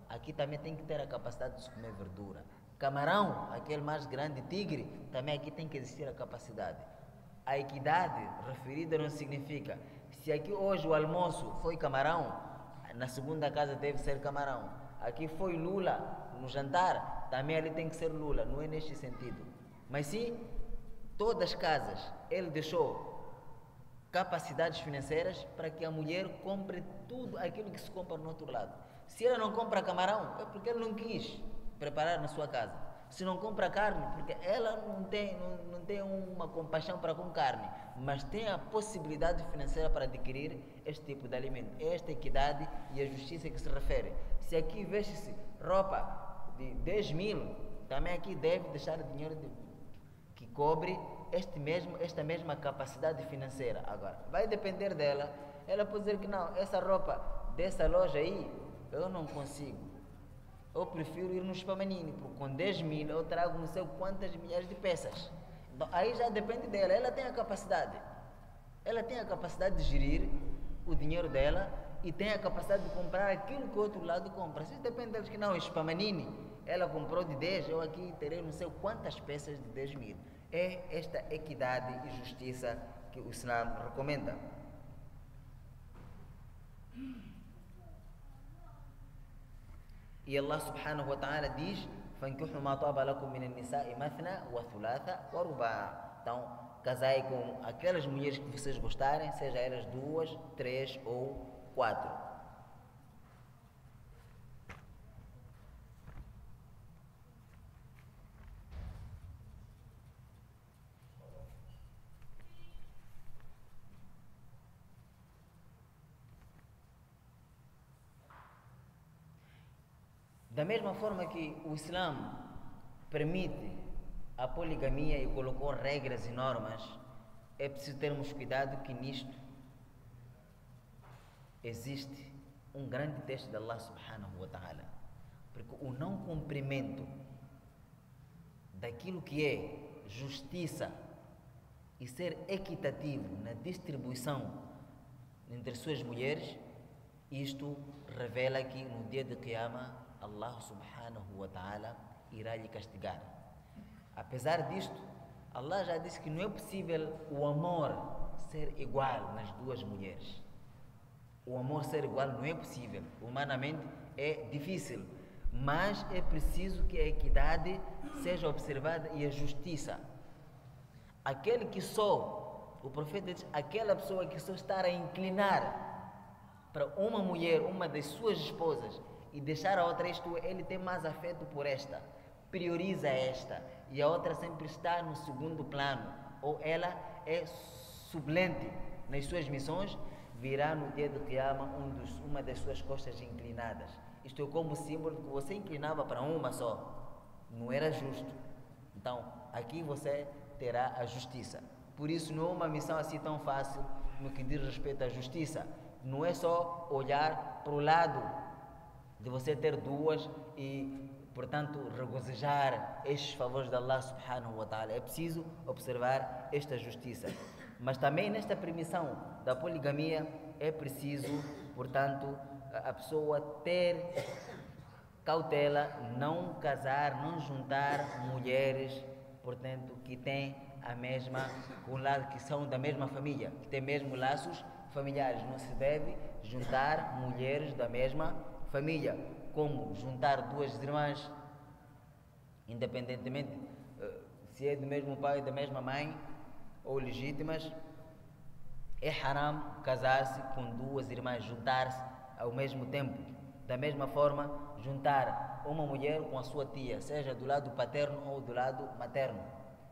aqui também tem que ter a capacidade de comer verdura. Camarão, aquele mais grande tigre, também aqui tem que existir a capacidade. A equidade referida não significa se aqui hoje o almoço foi camarão, na segunda casa deve ser camarão. Aqui foi lula no jantar, também ali tem que ser Lula, não é neste sentido. Mas sim, todas as casas, ele deixou capacidades financeiras para que a mulher compre tudo aquilo que se compra no outro lado. Se ela não compra camarão, é porque ele não quis preparar na sua casa. Se não compra carne, porque ela não tem, não, não tem uma compaixão para com carne, mas tem a possibilidade financeira para adquirir este tipo de alimento. É esta equidade e a justiça que se refere. Se aqui veste-se roupa de 10 mil, também aqui deve deixar dinheiro de, cobre este mesmo, esta mesma capacidade financeira. Agora, vai depender dela. Ela pode dizer que não, essa roupa dessa loja aí, eu não consigo. Eu prefiro ir no Spamanini, porque com 10 mil eu trago não sei quantas milhares de peças. Então, aí já depende dela, ela tem a capacidade. Ela tem a capacidade de gerir o dinheiro dela e tem a capacidade de comprar aquilo que o outro lado compra. Se depende deles que não, Spamanini, ela comprou de 10, eu aqui terei não sei quantas peças de 10 mil. É esta equidade e justiça que o Islam recomenda. E Allah subhanahu wa ta'ala diz: ma taba lakum min nisa'i wa thulatha wa. Então, casai com aquelas mulheres que vocês gostarem, seja elas duas, três ou quatro. Da mesma forma que o Islã permite a poligamia e colocou regras e normas, é preciso termos cuidado que nisto existe um grande teste de Allah subhanahu wa ta'ala. Porque o não cumprimento daquilo que é justiça e ser equitativo na distribuição entre suas mulheres, isto revela que no dia de Qiyamah Allah subhanahu wa ta'ala irá lhe castigar. Apesar disto, Allah já disse que não é possível o amor ser igual nas duas mulheres. O amor ser igual não é possível. Humanamente é difícil. Mas é preciso que a equidade seja observada e a justiça. Aquele que só, o profeta diz, aquela pessoa que só está a inclinar para uma mulher, uma das suas esposas, e deixar a outra, isto ele tem mais afeto por esta, prioriza esta, e a outra sempre está no segundo plano, ou ela é sublente nas suas missões, virá no dia do Qiyama um dos, uma das suas costas inclinadas. Isto é como símbolo que você inclinava para uma só. Não era justo. Então, aqui você terá a justiça. Por isso, não é uma missão assim tão fácil no que diz respeito à justiça. Não é só olhar para o lado de você ter duas e, portanto, regozijar estes favores de Allah subhanahu wa ta'ala. É preciso observar esta justiça. Mas também nesta permissão da poligamia é preciso, portanto, a pessoa ter cautela, não casar, não juntar mulheres, portanto, que têm a mesma, com lado que são da mesma família, que têm mesmo laços familiares. Não se deve juntar mulheres da mesma família, como juntar duas irmãs, independentemente uh, se é do mesmo pai ou da mesma mãe, ou legítimas, é haram casar-se com duas irmãs, juntar-se ao mesmo tempo. Da mesma forma, juntar uma mulher com a sua tia, seja do lado paterno ou do lado materno.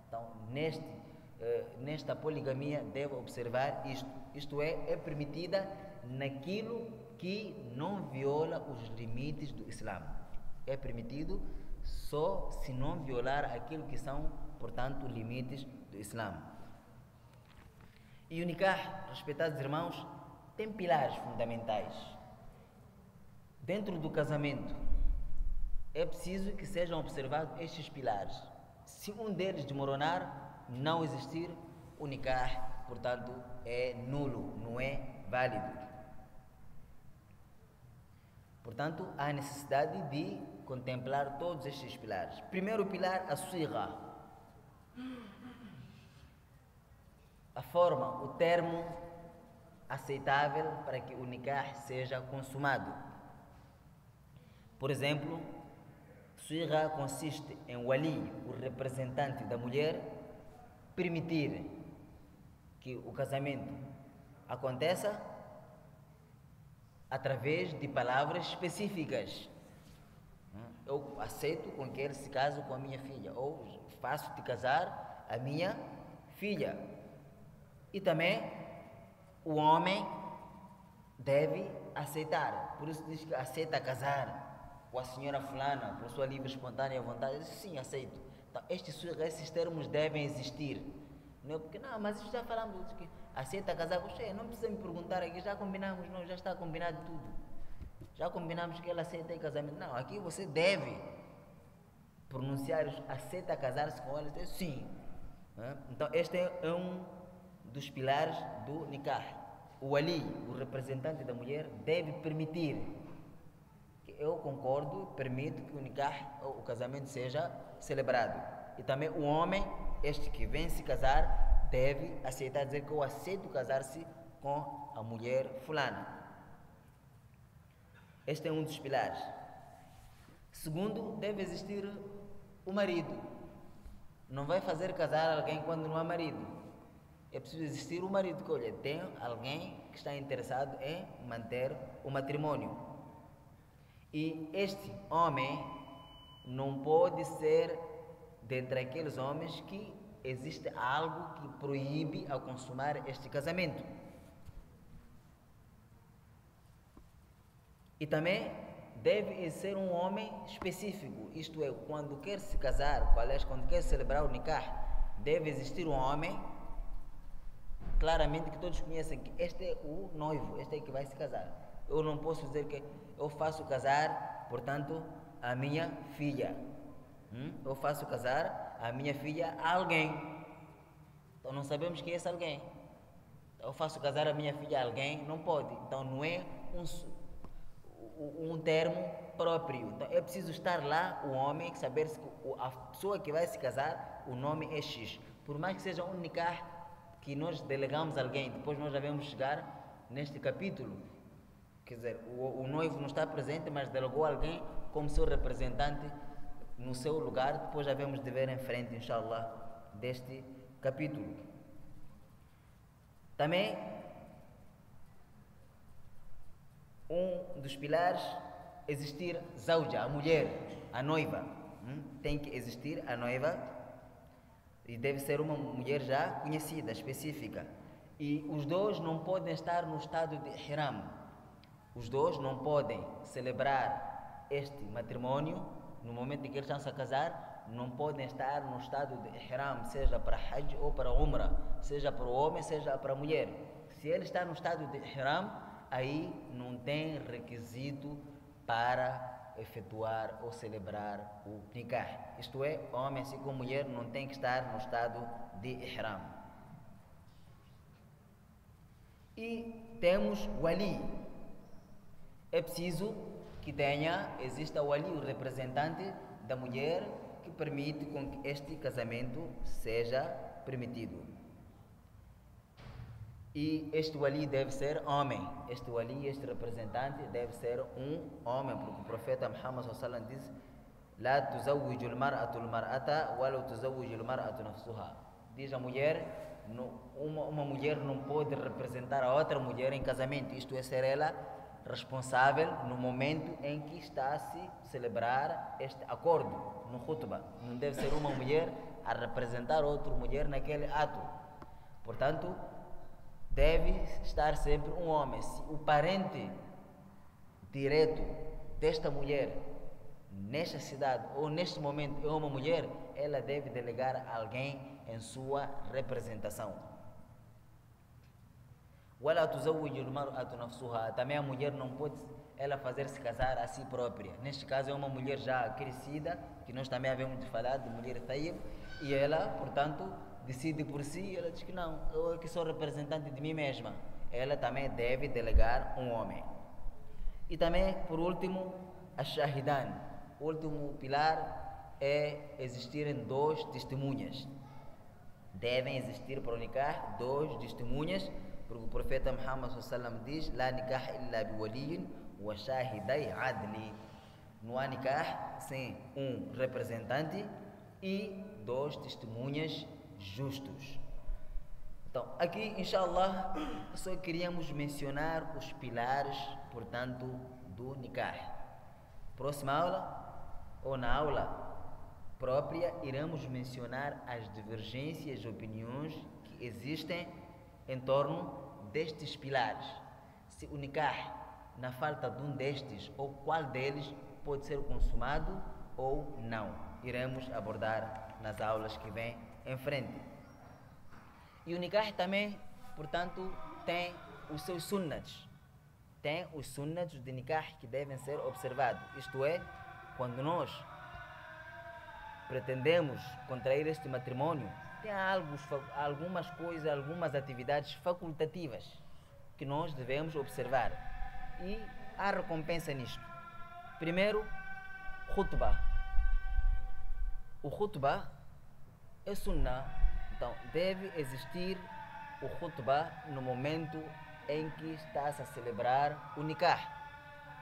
Então, neste, uh, nesta poligamia, deve observar isto. Isto é, é permitida naquilo que não viola os limites do Islã. É permitido só se não violar aquilo que são, portanto, limites do Islã. E o nikah, respeitados irmãos, tem pilares fundamentais. Dentro do casamento, é preciso que sejam observados estes pilares. Se um deles desmoronar, não existir, o nikah, portanto, é nulo, não é válido. Portanto, há necessidade de contemplar todos estes pilares. Primeiro pilar, a suira. A forma, o termo aceitável para que o nikah seja consumado. Por exemplo, suira consiste em o ali, o representante da mulher, permitir que o casamento aconteça através de palavras específicas. Eu aceito com que ele se case com a minha filha, ou faço de casar a minha filha. E também o homem deve aceitar, por isso diz que aceita casar. ou a senhora fulana, por sua livre espontânea vontade, sim, aceito. Então, estes, esses termos devem existir. Não, é porque, não, mas isso já falamos, que aceita casar com você, não precisa me perguntar aqui, já combinamos, não, já está combinado tudo. Já combinamos que ela aceita casamento. Não, aqui você deve pronunciar, aceita casar-se com ela, sim. Então, este é um dos pilares do nikah. O ali, o representante da mulher, deve permitir. Eu concordo, permito que o nikah, o casamento, seja celebrado. E também o homem, este que vem se casar, deve aceitar dizer que eu aceito casar-se com a mulher fulana. Este é um dos pilares. Segundo, deve existir o marido. Não vai fazer casar alguém quando não há marido é preciso existir o marido que, olha, tem alguém que está interessado em manter o matrimônio. E este homem não pode ser dentre aqueles homens que existe algo que proíbe a consumar este casamento. E também deve ser um homem específico, isto é, quando quer se casar, aliás, quando quer celebrar o nikah, deve existir um homem claramente que todos conhecem que este é o noivo, este é que vai se casar. Eu não posso dizer que eu faço casar, portanto, a minha filha. Hum? Eu faço casar a minha filha a alguém. Então não sabemos quem é esse alguém. Eu faço casar a minha filha a alguém, não pode. Então não é um, um termo próprio. Então é preciso estar lá o homem, saber se a pessoa que vai se casar, o nome é X. Por mais que seja um nikah que nós delegamos alguém, depois nós já chegar neste capítulo. Quer dizer, o, o noivo não está presente, mas delegou alguém como seu representante no seu lugar. Depois já vamos de ver em frente, inshallah, deste capítulo. Também, um dos pilares, existir zauja, a mulher, a noiva. Hum? Tem que existir a noiva e deve ser uma mulher já conhecida, específica. E os dois não podem estar no estado de hiram. Os dois não podem celebrar este matrimônio no momento em que eles estão a casar, não podem estar no estado de hiram, seja para Hajj ou para Umrah, seja para o homem, seja para a mulher. Se ele está no estado de hiram, aí não tem requisito para efetuar ou celebrar o nikah. Isto é, homem assim como mulher não tem que estar no estado de ihram. E temos o ali. É preciso que tenha, exista ali, o representante da mulher que permite que este casamento seja permitido. E este wali deve ser homem. Este wali, este representante, deve ser um homem, porque o profeta Muhammad sallallahu diz: "La tuzawwiju al-mar'atu al-mar'ata wa la tuzawwiju al-mar'atu nafsuha." Diz a mulher, uma, uma mulher não pode representar a outra mulher em casamento. Isto é ser ela responsável no momento em que está a se celebrar este acordo no khutbah. Não deve ser uma mulher a representar outra mulher naquele ato. Portanto, deve estar sempre um homem. Se o parente direto desta mulher nesta cidade ou neste momento é uma mulher, ela deve delegar alguém em sua representação. Também a mulher não pode ela fazer se casar a si própria. Neste caso é uma mulher já crescida, que nós também havemos de falar de mulher taib, e ela, portanto, decide por si, ela diz que não, eu é que sou representante de mim mesma. Ela também deve delegar um homem. E também, por último, a shahidan. O último pilar é existirem dois testemunhas. Devem existir para o nikah dois testemunhas, porque o profeta Muhammad sallam diz: "La nikah illa biwaliyin wa shahidai adli". No há nikah sem um representante e dois testemunhas justos. Então, aqui, inshallah, só queríamos mencionar os pilares, portanto, do nikah. Próxima aula, ou na aula própria, iremos mencionar as divergências de opiniões que existem em torno destes pilares. Se o nikah, na falta de um destes, ou qual deles, pode ser consumado ou não. Iremos abordar nas aulas que vêm em frente. E o nikah também, portanto, tem os seus sunnats. Tem os sunnats de nikah que devem ser observados. Isto é, quando nós pretendemos contrair este matrimônio, tem alguns, algumas coisas, algumas atividades facultativas que nós devemos observar. E há recompensa nisto. Primeiro, khutbah. O khutbah é sunnah. Então, deve existir o khutbah no momento em que estás a celebrar o nikah,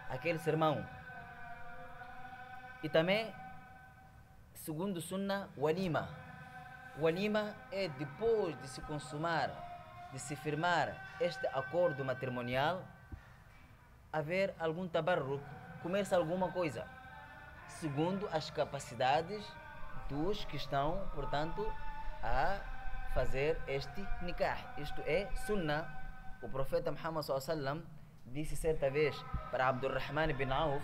aquele sermão. E também, segundo sunnah, walima. Walima é depois de se consumar, de se firmar este acordo matrimonial, haver algum tabarruk, comer-se alguma coisa, segundo as capacidades dos que estão, portanto, a fazer este nikah. Isto é sunnah. O profeta Muhammad sallam disse certa vez para Abdurrahman bin Auf,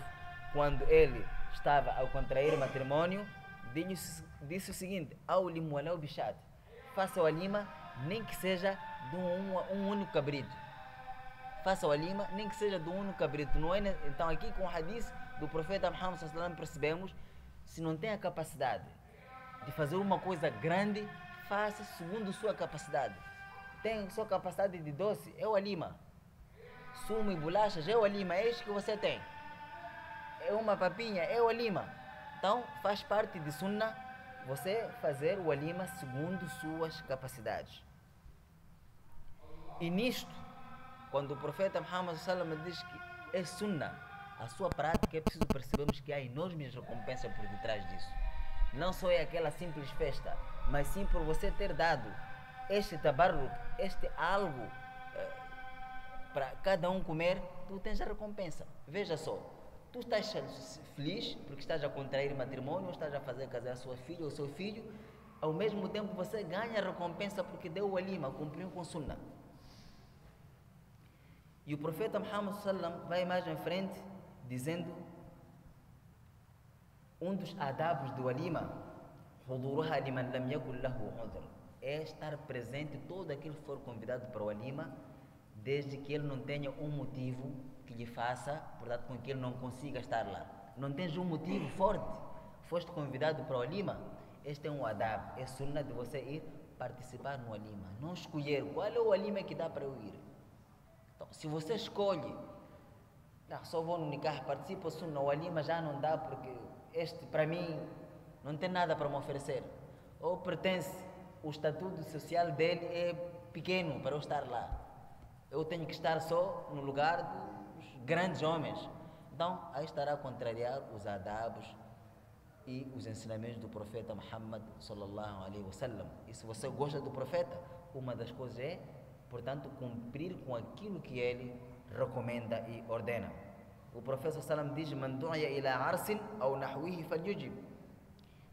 quando ele estava a contrair matrimônio, disse o seguinte: Aulim walau bichat. Faça o alima, nem que seja de um, um único cabrito. Faça o alima, nem que seja de um único cabrito. Não é, então, aqui com o hadith do profeta Muhammad sallam percebemos se não tem a capacidade de fazer uma coisa grande, faça segundo sua capacidade. Tem sua capacidade de doce, é o alima. Sumo e bolachas, é o alima, é isso que você tem. É uma papinha, é o alima. Então, faz parte de sunnah você fazer o alima segundo suas capacidades. E nisto, quando o profeta Muhammad sallam diz que é sunnah, a sua prática é preciso percebermos que há enormes recompensas por detrás disso. Não só é aquela simples festa, mas sim por você ter dado este tabarruk, este algo eh, para cada um comer, tu tens a recompensa. Veja só, tu estás feliz porque estás a contrair matrimônio, estás a fazer casar a sua filha ou seu filho, ao mesmo tempo você ganha a recompensa porque deu o alima, cumpriu com sunnah. E o profeta Muhammad sallam vai mais em frente dizendo um dos adabos do alima, lam é estar presente todo aquele que for convidado para o alima, desde que ele não tenha um motivo que lhe faça, portanto, com que ele não consiga estar lá. Não tens um motivo forte, foste convidado para o alima, este é um adab, é sunnah de você ir participar no alima, não escolher qual é o alima que dá para eu ir. Então, se você escolhe, não, só vou no nikah, participo sunnah, o alima já não dá porque este para mim não tem nada para me oferecer. Ou pertence, o estatuto social dele é pequeno para eu estar lá. Eu tenho que estar só no lugar dos grandes homens. Então, aí estará a contrariar os adabos e os ensinamentos do profeta Muhammad sallallahu alaihi wasallam. E se você gosta do profeta, uma das coisas é, portanto, cumprir com aquilo que ele recomenda e ordena. O profeta sallam diz: "Man falyujib".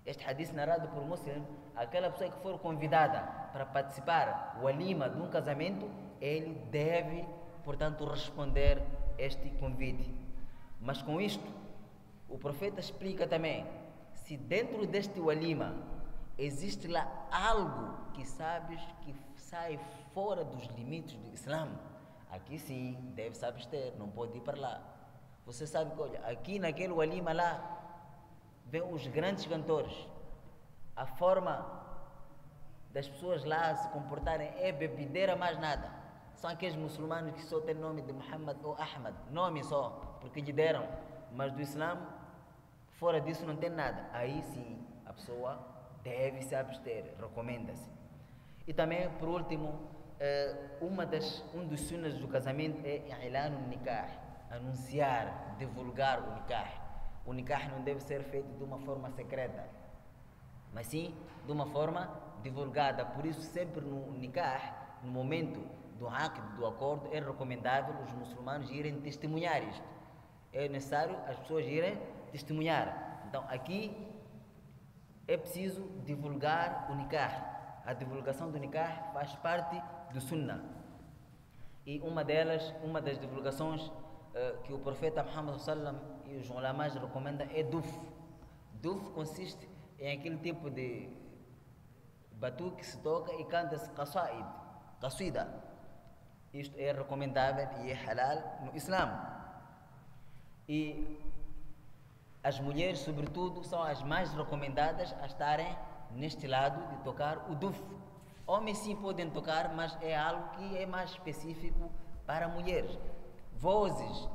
Este hadith narrado por Muslim, aquela pessoa que for convidada para participar o alima de um casamento, ele deve, portanto, responder este convite. Mas com isto, o profeta explica também, se dentro deste walima existe lá algo que sabes que sai fora dos limites do Islã, aqui sim deve se abster, não pode ir para lá. Você sabe que, olha, aqui naquele walima lá, vem os grandes cantores. A forma das pessoas lá se comportarem é bebedeira mais nada. São aqueles muçulmanos que só têm nome de Muhammad ou Ahmad, nome só, porque lhe deram. Mas do Islã, fora disso não tem nada. Aí sim, a pessoa deve se abster, recomenda-se. E também, por último, uma das, um dos sunas do casamento é i'lan nikah, anunciar, divulgar o nikah. O nikah não deve ser feito de uma forma secreta, mas sim de uma forma divulgada. Por isso, sempre no nikah, no momento do aqd, do acordo, é recomendável os muçulmanos irem testemunhar isto. É necessário as pessoas irem testemunhar. Então, aqui é preciso divulgar o nikah. A divulgação do nikah faz parte do sunnah. E uma delas, uma das divulgações uh, que o profeta Muhammad sallam e os ulamás recomendam é duf. Duf consiste em aquele tipo de batuque que se toca e canta-se qasaid, qasida. Isto é recomendável e é halal no Islã. E as mulheres, sobretudo, são as mais recomendadas a estarem neste lado de tocar o duf. Homens sim podem tocar, mas é algo que é mais específico para mulheres. Vozes,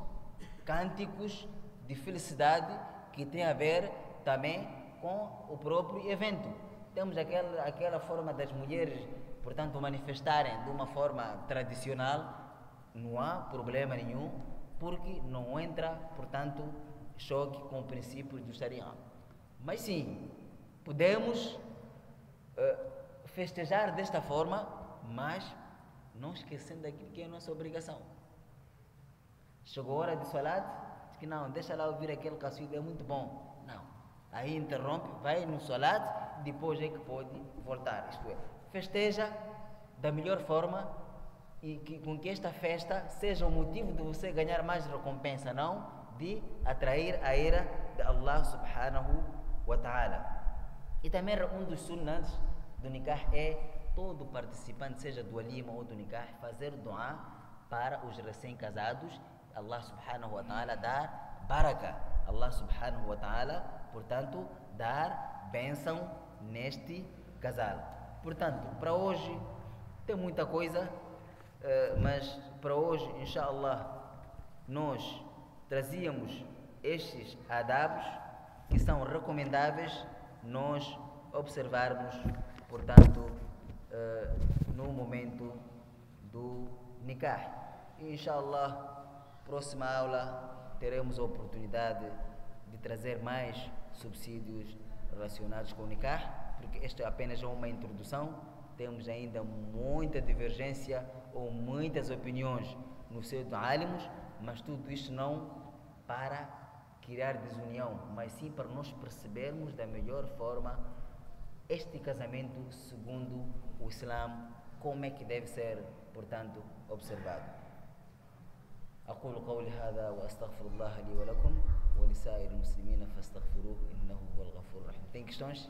cânticos de felicidade que tem a ver também com o próprio evento. Temos aquela, aquela forma das mulheres, portanto, manifestarem de uma forma tradicional, não há problema nenhum, porque não entra, portanto, choque com o princípio do Sharia. Mas sim, podemos uh, festejar desta forma, mas não esquecendo daquilo que é a nossa obrigação. Chegou a hora de salat, que não, deixa lá ouvir aquele cacique, é muito bom. Não. Aí interrompe, vai no salat, depois é que pode voltar. Isto é, festeja da melhor forma e que, com que esta festa seja o motivo de você ganhar mais recompensa, não de atrair a ira de Allah subhanahu wa ta'ala. E também um dos sunnats do nikah é todo participante, seja do alima ou do nikah, fazer dua para os recém-casados, Allah subhanahu wa ta'ala dar baraka, Allah subhanahu wa ta'ala, portanto, dar bênção neste casal. Portanto, para hoje tem muita coisa, eh, mas para hoje, inshallah, nós trazíamos estes adabos que são recomendáveis nós observarmos portanto, uh, no momento do nikah. Inshallah, próxima aula teremos a oportunidade de trazer mais subsídios relacionados com o nikah, porque esta é apenas uma introdução. Temos ainda muita divergência ou muitas opiniões no seio de álamos, mas tudo isto não para criar desunião, mas sim para nós percebermos da melhor forma este casamento segundo o Islã, como é que deve ser, portanto, observado. أقول قولي هذا وأستغفر الله لي ولكم ولسائر المسلمين فاستغفروه إنه هو الغفور الرحيم. Tem questões?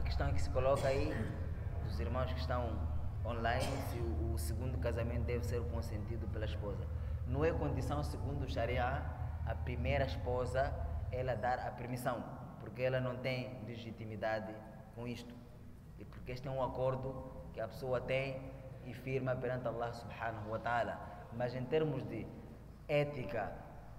questão que se coloca aí, dos irmãos que estão online, se o, o segundo casamento deve ser consentido pela esposa. Não é condição, segundo o Sharia, a primeira esposa ela dar a permissão, porque ela não tem legitimidade com isto. E porque este é um acordo que a pessoa tem e firma perante Allah subhanahu wa ta'ala. Mas em termos de ética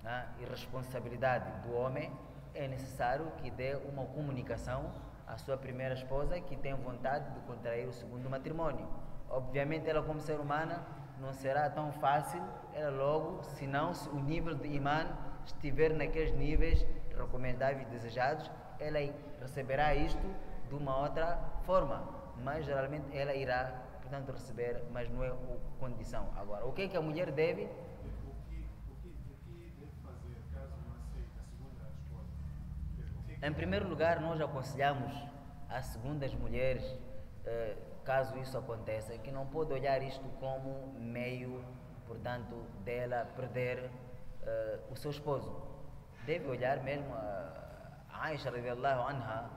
né, e responsabilidade do homem, é necessário que dê uma comunicação à sua primeira esposa que tem vontade de contrair o segundo matrimônio. Obviamente, ela, como ser humana, não será tão fácil, ela logo, se não se o nível de imã estiver naqueles níveis recomendáveis e desejados, ela receberá isto de uma outra forma, mas geralmente ela irá, portanto, receber, mas não é condição. Agora, o que é que a mulher deve Em primeiro lugar, nós aconselhamos as segundas mulheres, eh, caso isso aconteça, que não pode olhar isto como meio, portanto, dela perder eh, o seu esposo. Deve olhar mesmo a Aisha radiallahu anha,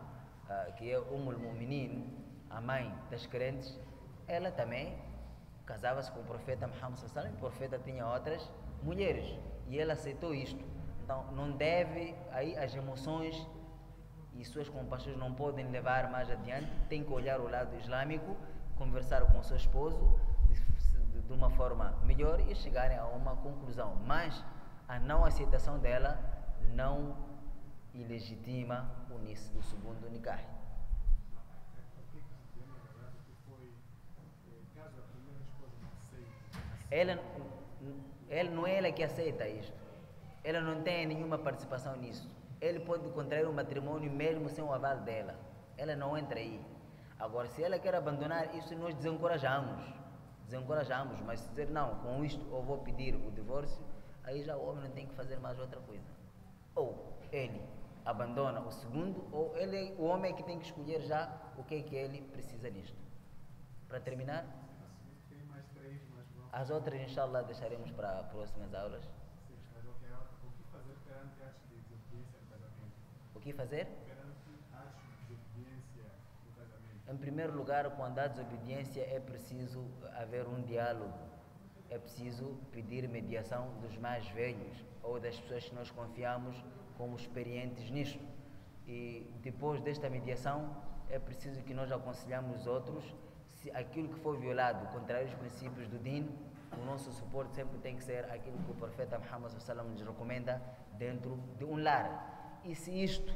eh, que é Umul Mu'minin, a mãe das crentes, ela também casava-se com o profeta Muhammad sallallahu o profeta tinha outras mulheres e ela aceitou isto. Então, não deve aí as emoções e suas compaixões não podem levar mais adiante, tem que olhar o lado islâmico, conversar com seu esposo de, de uma forma melhor e chegarem a uma conclusão. Mas a não aceitação dela não ilegitima o, o segundo nikah. ela, ele não é ela que aceita isto. Ela não tem nenhuma participação nisso. Ele pode contrair um matrimônio mesmo sem o aval dela. Ela não entra aí. Agora, se ela quer abandonar, isso nós desencorajamos. Desencorajamos, mas se dizer não, com isto eu vou pedir o divórcio, aí já o homem não tem que fazer mais outra coisa. Ou ele abandona o segundo, ou ele, o homem é que tem que escolher já o que é que ele precisa nisto. Para terminar, as outras, inshallah, deixaremos para próximas aulas. O que fazer? Em primeiro lugar, quando há desobediência, é preciso haver um diálogo. É preciso pedir mediação dos mais velhos ou das pessoas que nós confiamos como experientes nisto. E depois desta mediação, é preciso que nós aconselhamos os outros se aquilo que for violado contraria os princípios do DIN, o nosso suporte sempre tem que ser aquilo que o profeta Muhammad nos recomenda dentro de um lar. E se isto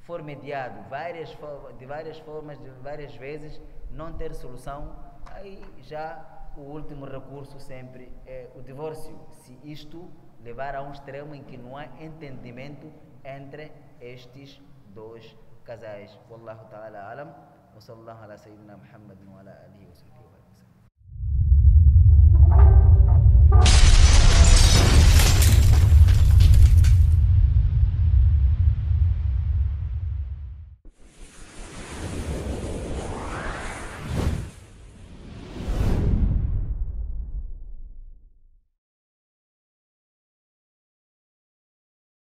for mediado várias, de várias formas, de várias vezes, não ter solução, aí já o último recurso sempre é o divórcio. Se isto levar a um extremo em que não há entendimento entre estes dois casais. Wallahu ta'ala alam. وصلى الله على سيدنا محمد وعلى